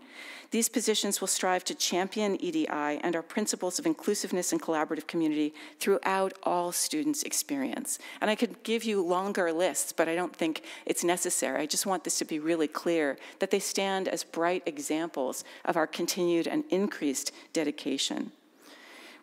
These positions will strive to champion EDI and our principles of inclusiveness and collaborative community throughout all students' experience. And I could give you longer lists, but I don't think it's necessary. I just want this to be really clear that they stand as bright examples of our continued and increased dedication.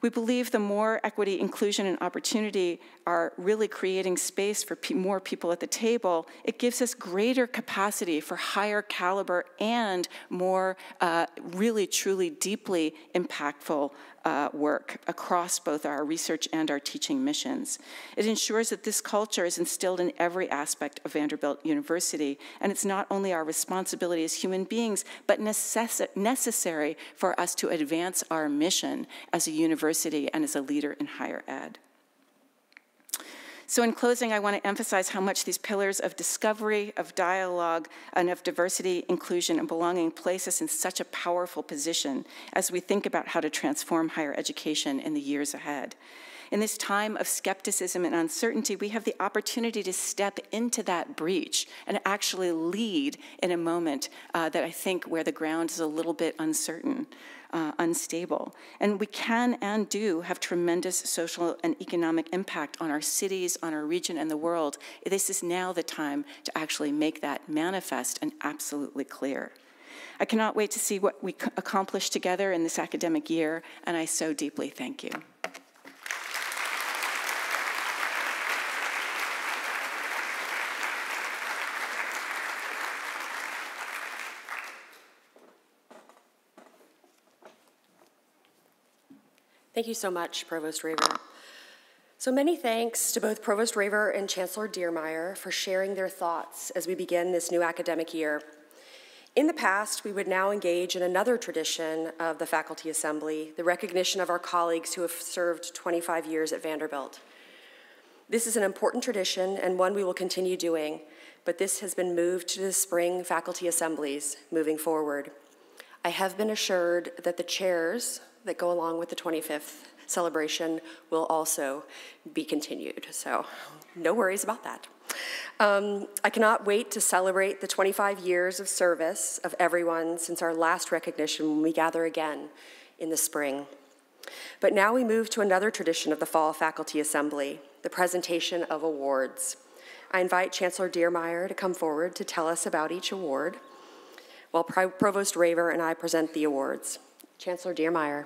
We believe the more equity, inclusion, and opportunity are really creating space for pe more people at the table, it gives us greater capacity for higher caliber and more uh, really, truly, deeply impactful uh, work across both our research and our teaching missions. It ensures that this culture is instilled in every aspect of Vanderbilt University, and it's not only our responsibility as human beings, but necess necessary for us to advance our mission as a university and as a leader in higher ed. So, in closing, I want to emphasize how much these pillars of discovery, of dialogue, and of diversity, inclusion, and belonging place us in such a powerful position as we think about how to transform higher education in the years ahead. In this time of skepticism and uncertainty, we have the opportunity to step into that breach and actually lead in a moment uh, that I think where the ground is a little bit uncertain uh, unstable. And we can and do have tremendous social and economic impact on our cities, on our region, and the world. This is now the time to actually make that manifest and absolutely clear. I cannot wait to see what we accomplish together in this academic year, and I so deeply thank you. Thank you so much, Provost Raver. So many thanks to both Provost Raver and Chancellor Diermeier for sharing their thoughts as we begin this new academic year. In the past, we would now engage in another tradition of the Faculty Assembly, the recognition of our colleagues who have served 25 years at Vanderbilt. This is an important tradition and one we will continue doing, but this has been moved to the spring faculty assemblies moving forward. I have been assured that the chairs that go along with the 25th celebration will also be continued. So no worries about that. Um, I cannot wait to celebrate the 25 years of service of everyone since our last recognition when we gather again in the spring. But now we move to another tradition of the Fall Faculty Assembly, the presentation of awards. I invite Chancellor Diermeier to come forward to tell us about each award, while Provost Raver and I present the awards. Chancellor Diermeier.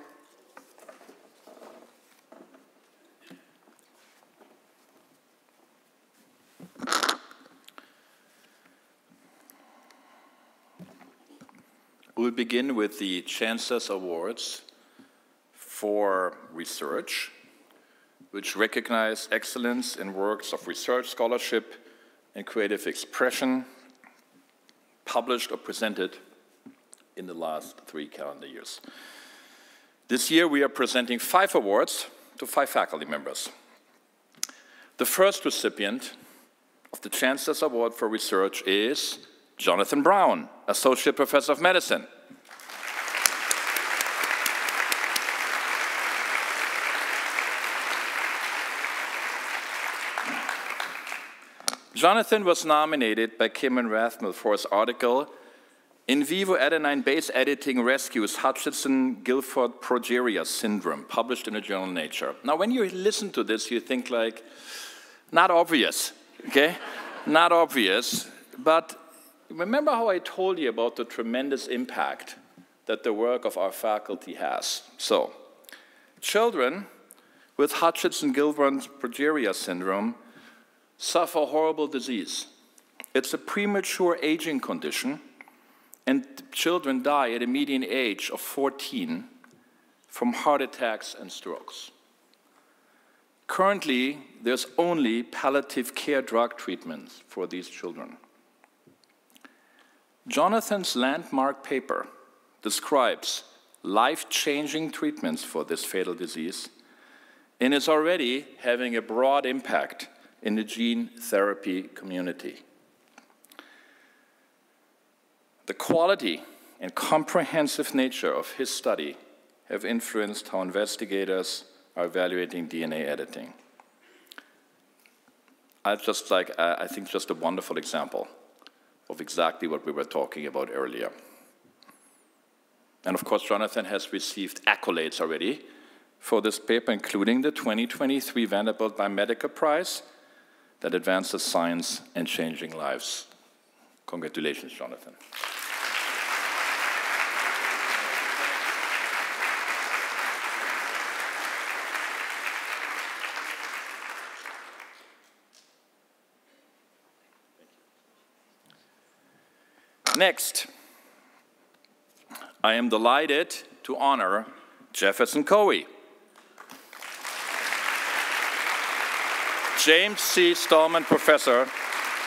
We'll begin with the Chancellor's Awards for Research, which recognize excellence in works of research scholarship and creative expression published or presented in the last three calendar years. This year we are presenting five awards to five faculty members. The first recipient of the Chancellor's Award for Research is Jonathan Brown, Associate Professor of Medicine. Jonathan was nominated by Kimryn Rathmell for his article in vivo adenine base editing rescues Hutchinson-Gilford progeria syndrome, published in the journal Nature. Now, when you listen to this, you think like, not obvious, okay? not obvious, but remember how I told you about the tremendous impact that the work of our faculty has. So, children with Hutchinson-Gilford progeria syndrome suffer horrible disease. It's a premature aging condition and children die at a median age of 14 from heart attacks and strokes. Currently, there's only palliative care drug treatments for these children. Jonathan's landmark paper describes life-changing treatments for this fatal disease and is already having a broad impact in the gene therapy community. The quality and comprehensive nature of his study have influenced how investigators are evaluating DNA editing. I just like, I think just a wonderful example of exactly what we were talking about earlier. And of course, Jonathan has received accolades already for this paper, including the 2023 Vanderbilt Biomedical Prize that advances science and changing lives. Congratulations, Jonathan. Next, I am delighted to honor Jefferson Cowie. James C. Stahlman Professor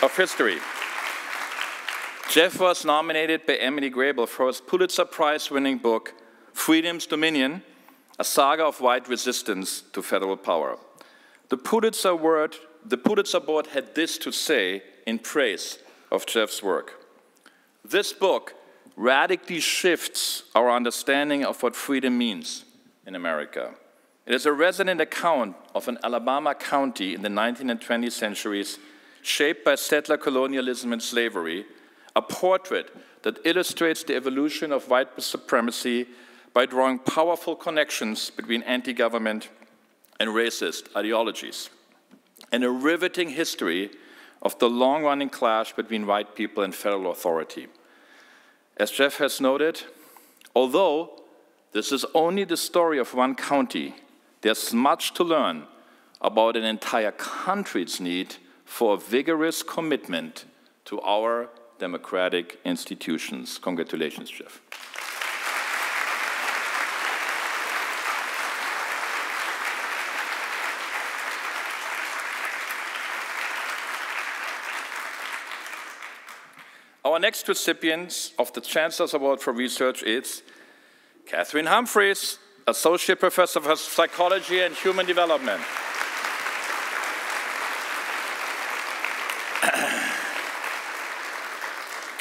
of History. Jeff was nominated by Emily Greble for his Pulitzer Prize winning book, Freedom's Dominion, a saga of white resistance to federal power. The Pulitzer, word, the Pulitzer Board had this to say in praise of Jeff's work. This book radically shifts our understanding of what freedom means in America. It is a resonant account of an Alabama county in the 19th and 20th centuries shaped by settler colonialism and slavery, a portrait that illustrates the evolution of white supremacy by drawing powerful connections between anti government and racist ideologies, and a riveting history of the long running clash between white people and federal authority. As Jeff has noted, although this is only the story of one county, there's much to learn about an entire country's need for a vigorous commitment to our democratic institutions. Congratulations, Jeff. Our next recipient of the Chancellor's Award for Research is Kathryn Humphreys, Associate Professor of Psychology and Human Development.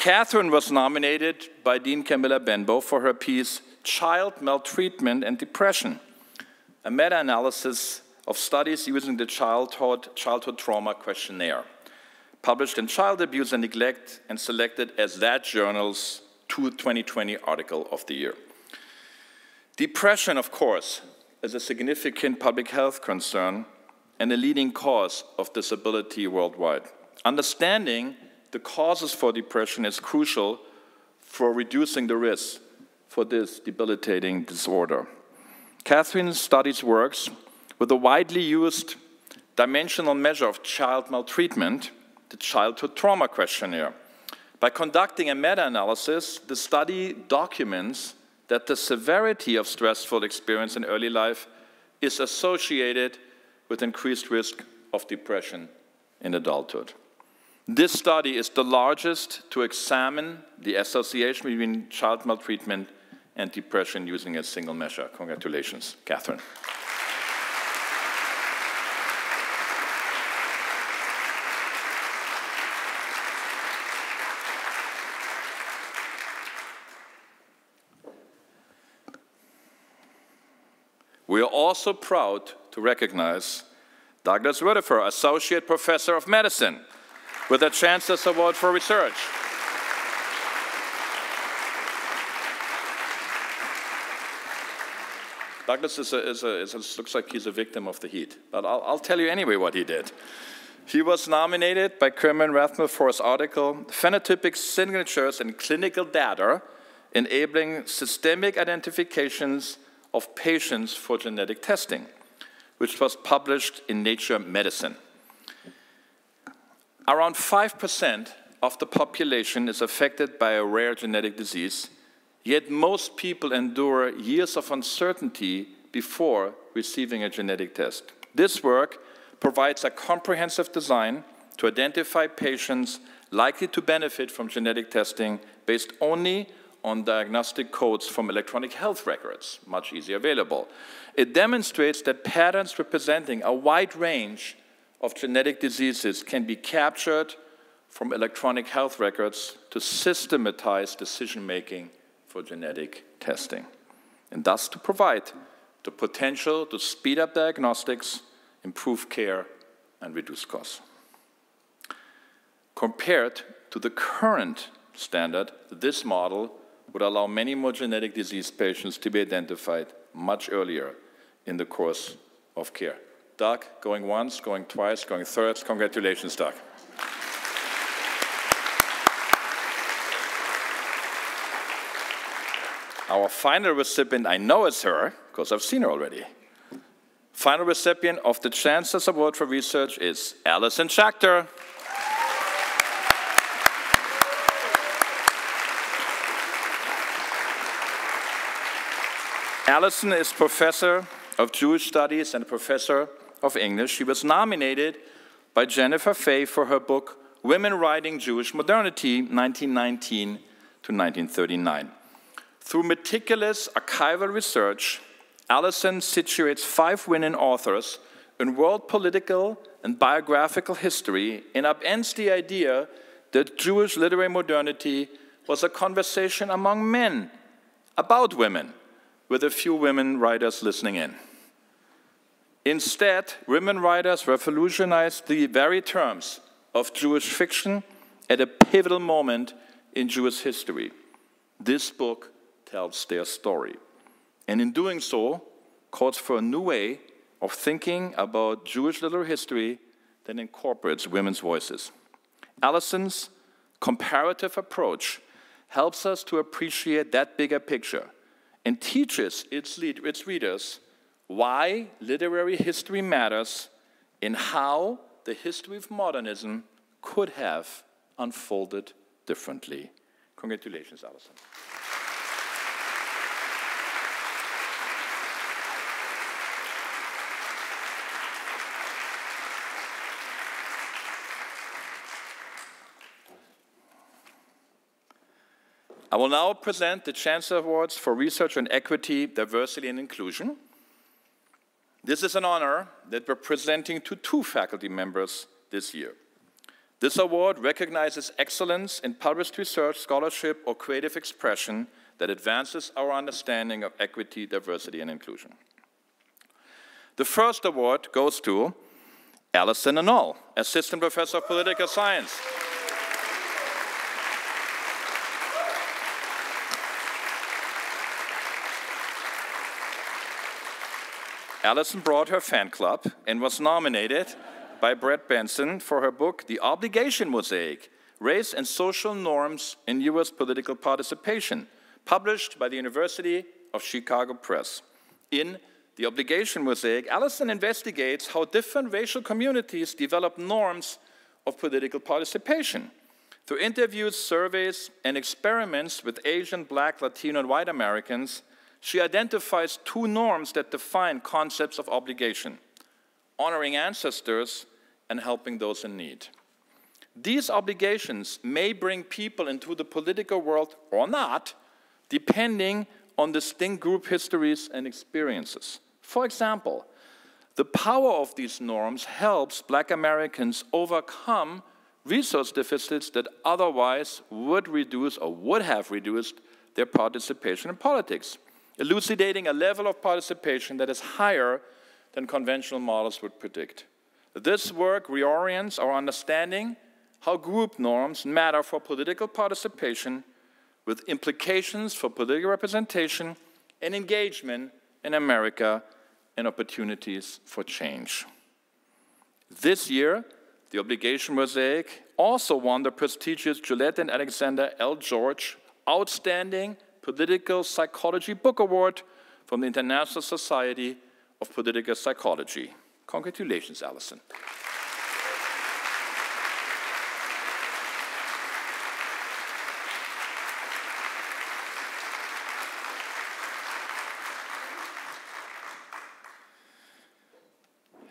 Kathryn was nominated by Dean Camilla Benbow for her piece, Child Maltreatment and Depression, a meta-analysis of studies using the childhood, childhood trauma questionnaire published in Child Abuse and Neglect and selected as that journal's 2020 article of the year. Depression, of course, is a significant public health concern and a leading cause of disability worldwide. Understanding the causes for depression is crucial for reducing the risk for this debilitating disorder. Kathryn's studies works with a widely used dimensional measure of child maltreatment the Childhood Trauma Questionnaire. By conducting a meta-analysis, the study documents that the severity of stressful experience in early life is associated with increased risk of depression in adulthood. This study is the largest to examine the association between child maltreatment and depression using a single measure. Congratulations, Catherine. We are also proud to recognize Douglas Ruderfer, Associate Professor of Medicine, with the Chancellor's Award for Research. Douglas is a, is a, is a, looks like he's a victim of the heat, but I'll, I'll tell you anyway what he did. He was nominated by Kimryn Rathmell for his article, Phenotypic Signatures and Clinical Data Enabling Systemic Identifications of patients for genetic testing, which was published in Nature Medicine. Around 5% of the population is affected by a rare genetic disease, yet most people endure years of uncertainty before receiving a genetic test. This work provides a comprehensive design to identify patients likely to benefit from genetic testing based only on diagnostic codes from electronic health records, much easier available. It demonstrates that patterns representing a wide range of genetic diseases can be captured from electronic health records to systematize decision making for genetic testing, and thus to provide the potential to speed up diagnostics, improve care, and reduce costs. Compared to the current standard, this model would allow many more genetic disease patients to be identified much earlier in the course of care. Doug, going once, going twice, going third. Congratulations, Doug. Our final recipient, I know it's her, because I've seen her already. Final recipient of the Chancellor's Award for Research is Alison Schachter. Alison is professor of Jewish studies and professor of English. She was nominated by Jennifer Fay for her book Women Writing Jewish Modernity, 1919 to 1939. Through meticulous archival research, Allison situates five women authors in world political and biographical history and upends the idea that Jewish literary modernity was a conversation among men about women with a few women writers listening in. Instead, women writers revolutionized the very terms of Jewish fiction at a pivotal moment in Jewish history. This book tells their story. And in doing so, calls for a new way of thinking about Jewish literary history that incorporates women's voices. Alison's comparative approach helps us to appreciate that bigger picture and teaches its, lead, its readers why literary history matters and how the history of modernism could have unfolded differently. Congratulations, Alison. I will now present the Chancellor Awards for Research on Equity, Diversity, and Inclusion. This is an honor that we're presenting to two faculty members this year. This award recognizes excellence in published research, scholarship, or creative expression that advances our understanding of equity, diversity, and inclusion. The first award goes to Alison Anoll, Assistant Professor of Political Science. Alison brought her fan club and was nominated by Brett Benson for her book, The Obligation Mosaic Race and Social Norms in U.S. Political Participation, published by the University of Chicago Press. In The Obligation Mosaic, Allison investigates how different racial communities develop norms of political participation. Through interviews, surveys, and experiments with Asian, Black, Latino, and white Americans, she identifies two norms that define concepts of obligation honoring ancestors and helping those in need. These obligations may bring people into the political world or not, depending on distinct group histories and experiences. For example, the power of these norms helps black Americans overcome resource deficits that otherwise would reduce or would have reduced their participation in politics elucidating a level of participation that is higher than conventional models would predict. This work reorients our understanding how group norms matter for political participation with implications for political representation and engagement in America and opportunities for change. This year, the Obligation Mosaic also won the prestigious Juliet and Alexander L. George Outstanding Political Psychology Book Award from the International Society of Political Psychology. Congratulations, Alison.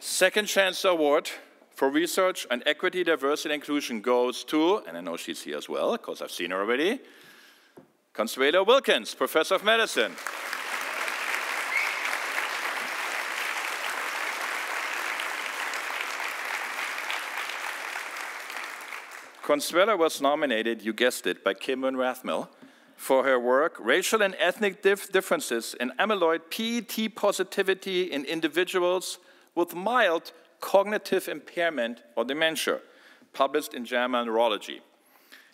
Second Chance Award for Research on Equity, Diversity, and Inclusion goes to, and I know she's here as well, because I've seen her already, Consuelo Wilkins, Professor of Medicine. Consuelo was nominated, you guessed it, by Kimryn Rathmell for her work, Racial and Ethnic Dif Differences in Amyloid PET Positivity in Individuals with Mild Cognitive Impairment or Dementia, published in JAMA Neurology.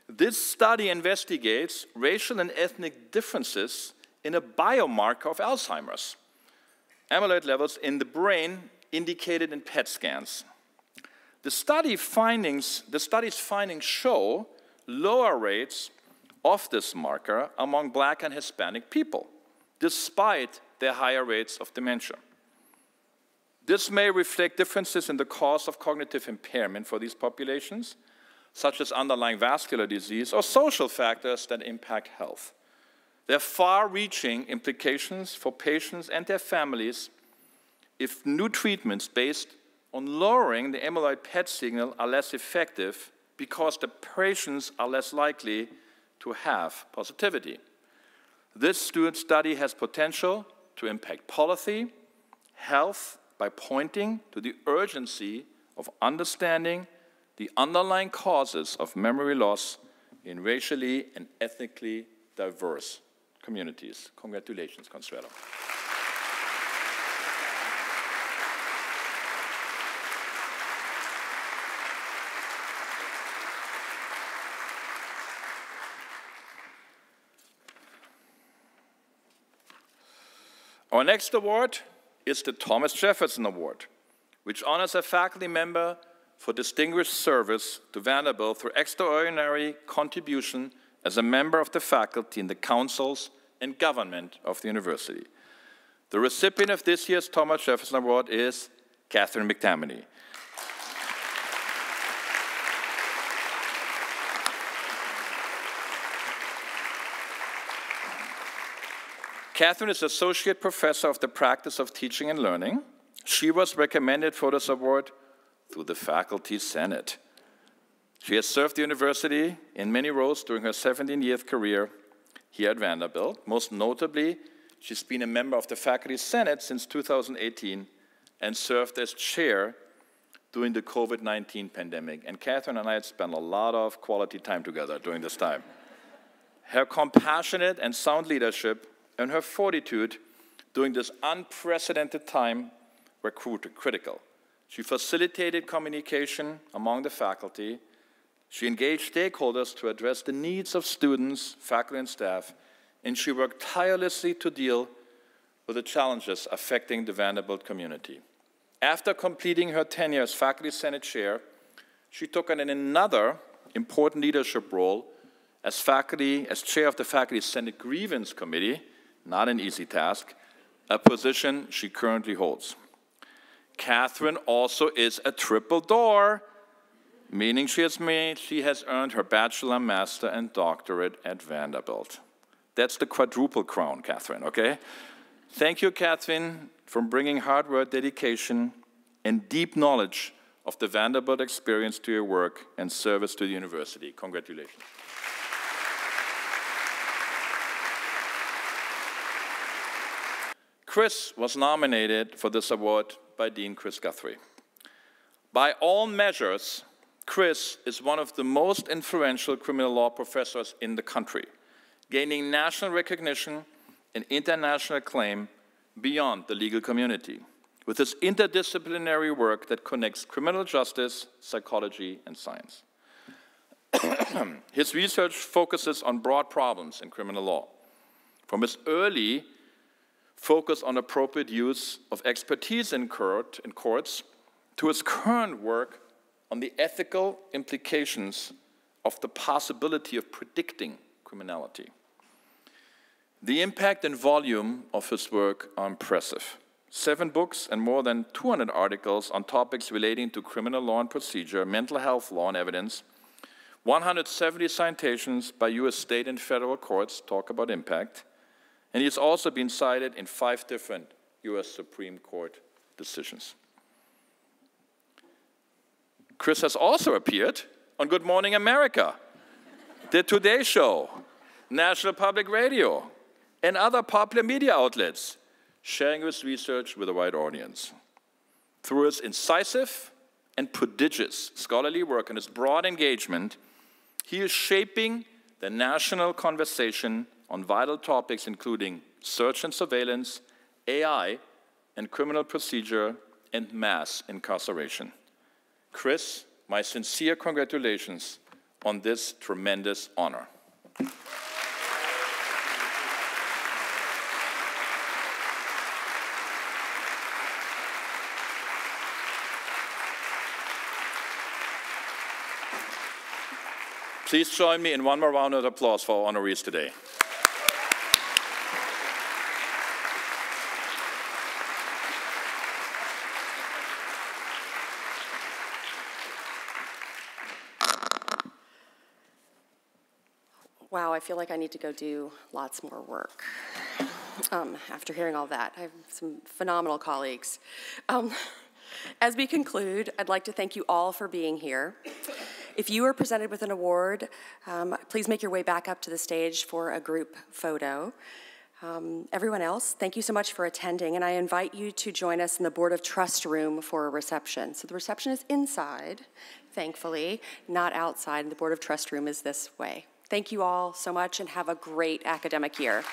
This study investigates racial and ethnic differences in a biomarker of Alzheimer's, amyloid levels in the brain indicated in PET scans. The, study findings, the study's findings show lower rates of this marker among black and Hispanic people, despite their higher rates of dementia. This may reflect differences in the cause of cognitive impairment for these populations, such as underlying vascular disease or social factors that impact health. There are far reaching implications for patients and their families if new treatments based on lowering the amyloid PET signal are less effective because the patients are less likely to have positivity. This student study has potential to impact policy, health, by pointing to the urgency of understanding the underlying causes of memory loss in racially and ethnically diverse communities. Congratulations, Consuelo. Our next award is the Thomas Jefferson Award, which honors a faculty member for distinguished service to Vanderbilt through extraordinary contribution as a member of the faculty in the councils and government of the university. The recipient of this year's Thomas Jefferson Award is Catherine McTamaney. Catherine is Associate Professor of the Practice of Teaching and Learning. She was recommended for this award through the Faculty Senate. She has served the university in many roles during her 17 year career here at Vanderbilt. Most notably, she's been a member of the Faculty Senate since 2018 and served as chair during the COVID 19 pandemic. And Catherine and I had spent a lot of quality time together during this time. Her compassionate and sound leadership and her fortitude during this unprecedented time were critical. She facilitated communication among the faculty. She engaged stakeholders to address the needs of students, faculty, and staff, and she worked tirelessly to deal with the challenges affecting the Vanderbilt community. After completing her tenure as Faculty Senate Chair, she took on another important leadership role as faculty, as chair of the Faculty Senate Grievance Committee, not an easy task, a position she currently holds. Catherine also is a triple Dore, meaning she has made, she has earned her bachelor, master, and doctorate at Vanderbilt. That's the quadruple crown, Catherine, okay? Thank you, Catherine, for bringing hard work, dedication, and deep knowledge of the Vanderbilt experience to your work and service to the university. Congratulations. Chris was nominated for this award by Dean Chris Guthrie. By all measures, Chris is one of the most influential criminal law professors in the country, gaining national recognition and international acclaim beyond the legal community with his interdisciplinary work that connects criminal justice, psychology, and science. his research focuses on broad problems in criminal law. From his early focus on appropriate use of expertise in, court, in courts to its current work on the ethical implications of the possibility of predicting criminality. The impact and volume of his work are impressive. Seven books and more than 200 articles on topics relating to criminal law and procedure, mental health law and evidence, 170 citations by US state and federal courts talk about impact, and he's also been cited in five different US Supreme Court decisions. Chris has also appeared on Good Morning America, The Today Show, National Public Radio, and other popular media outlets, sharing his research with a wide audience. Through his incisive and prodigious scholarly work and his broad engagement He is shaping the national conversation on vital topics including search and surveillance, AI, and criminal procedure, and mass incarceration. Chris, my sincere congratulations on this tremendous honor. Please join me in one more round of applause for our honorees today. Wow, I feel like I need to go do lots more work. Um, after hearing all that, I have some phenomenal colleagues. Um, as we conclude, I'd like to thank you all for being here. If you are presented with an award, um, please make your way back up to the stage for a group photo. Um, everyone else, thank you so much for attending, and I invite you to join us in the Board of Trust room for a reception. So the reception is inside, thankfully, not outside. The Board of Trust room is this way. Thank you all so much and have a great academic year.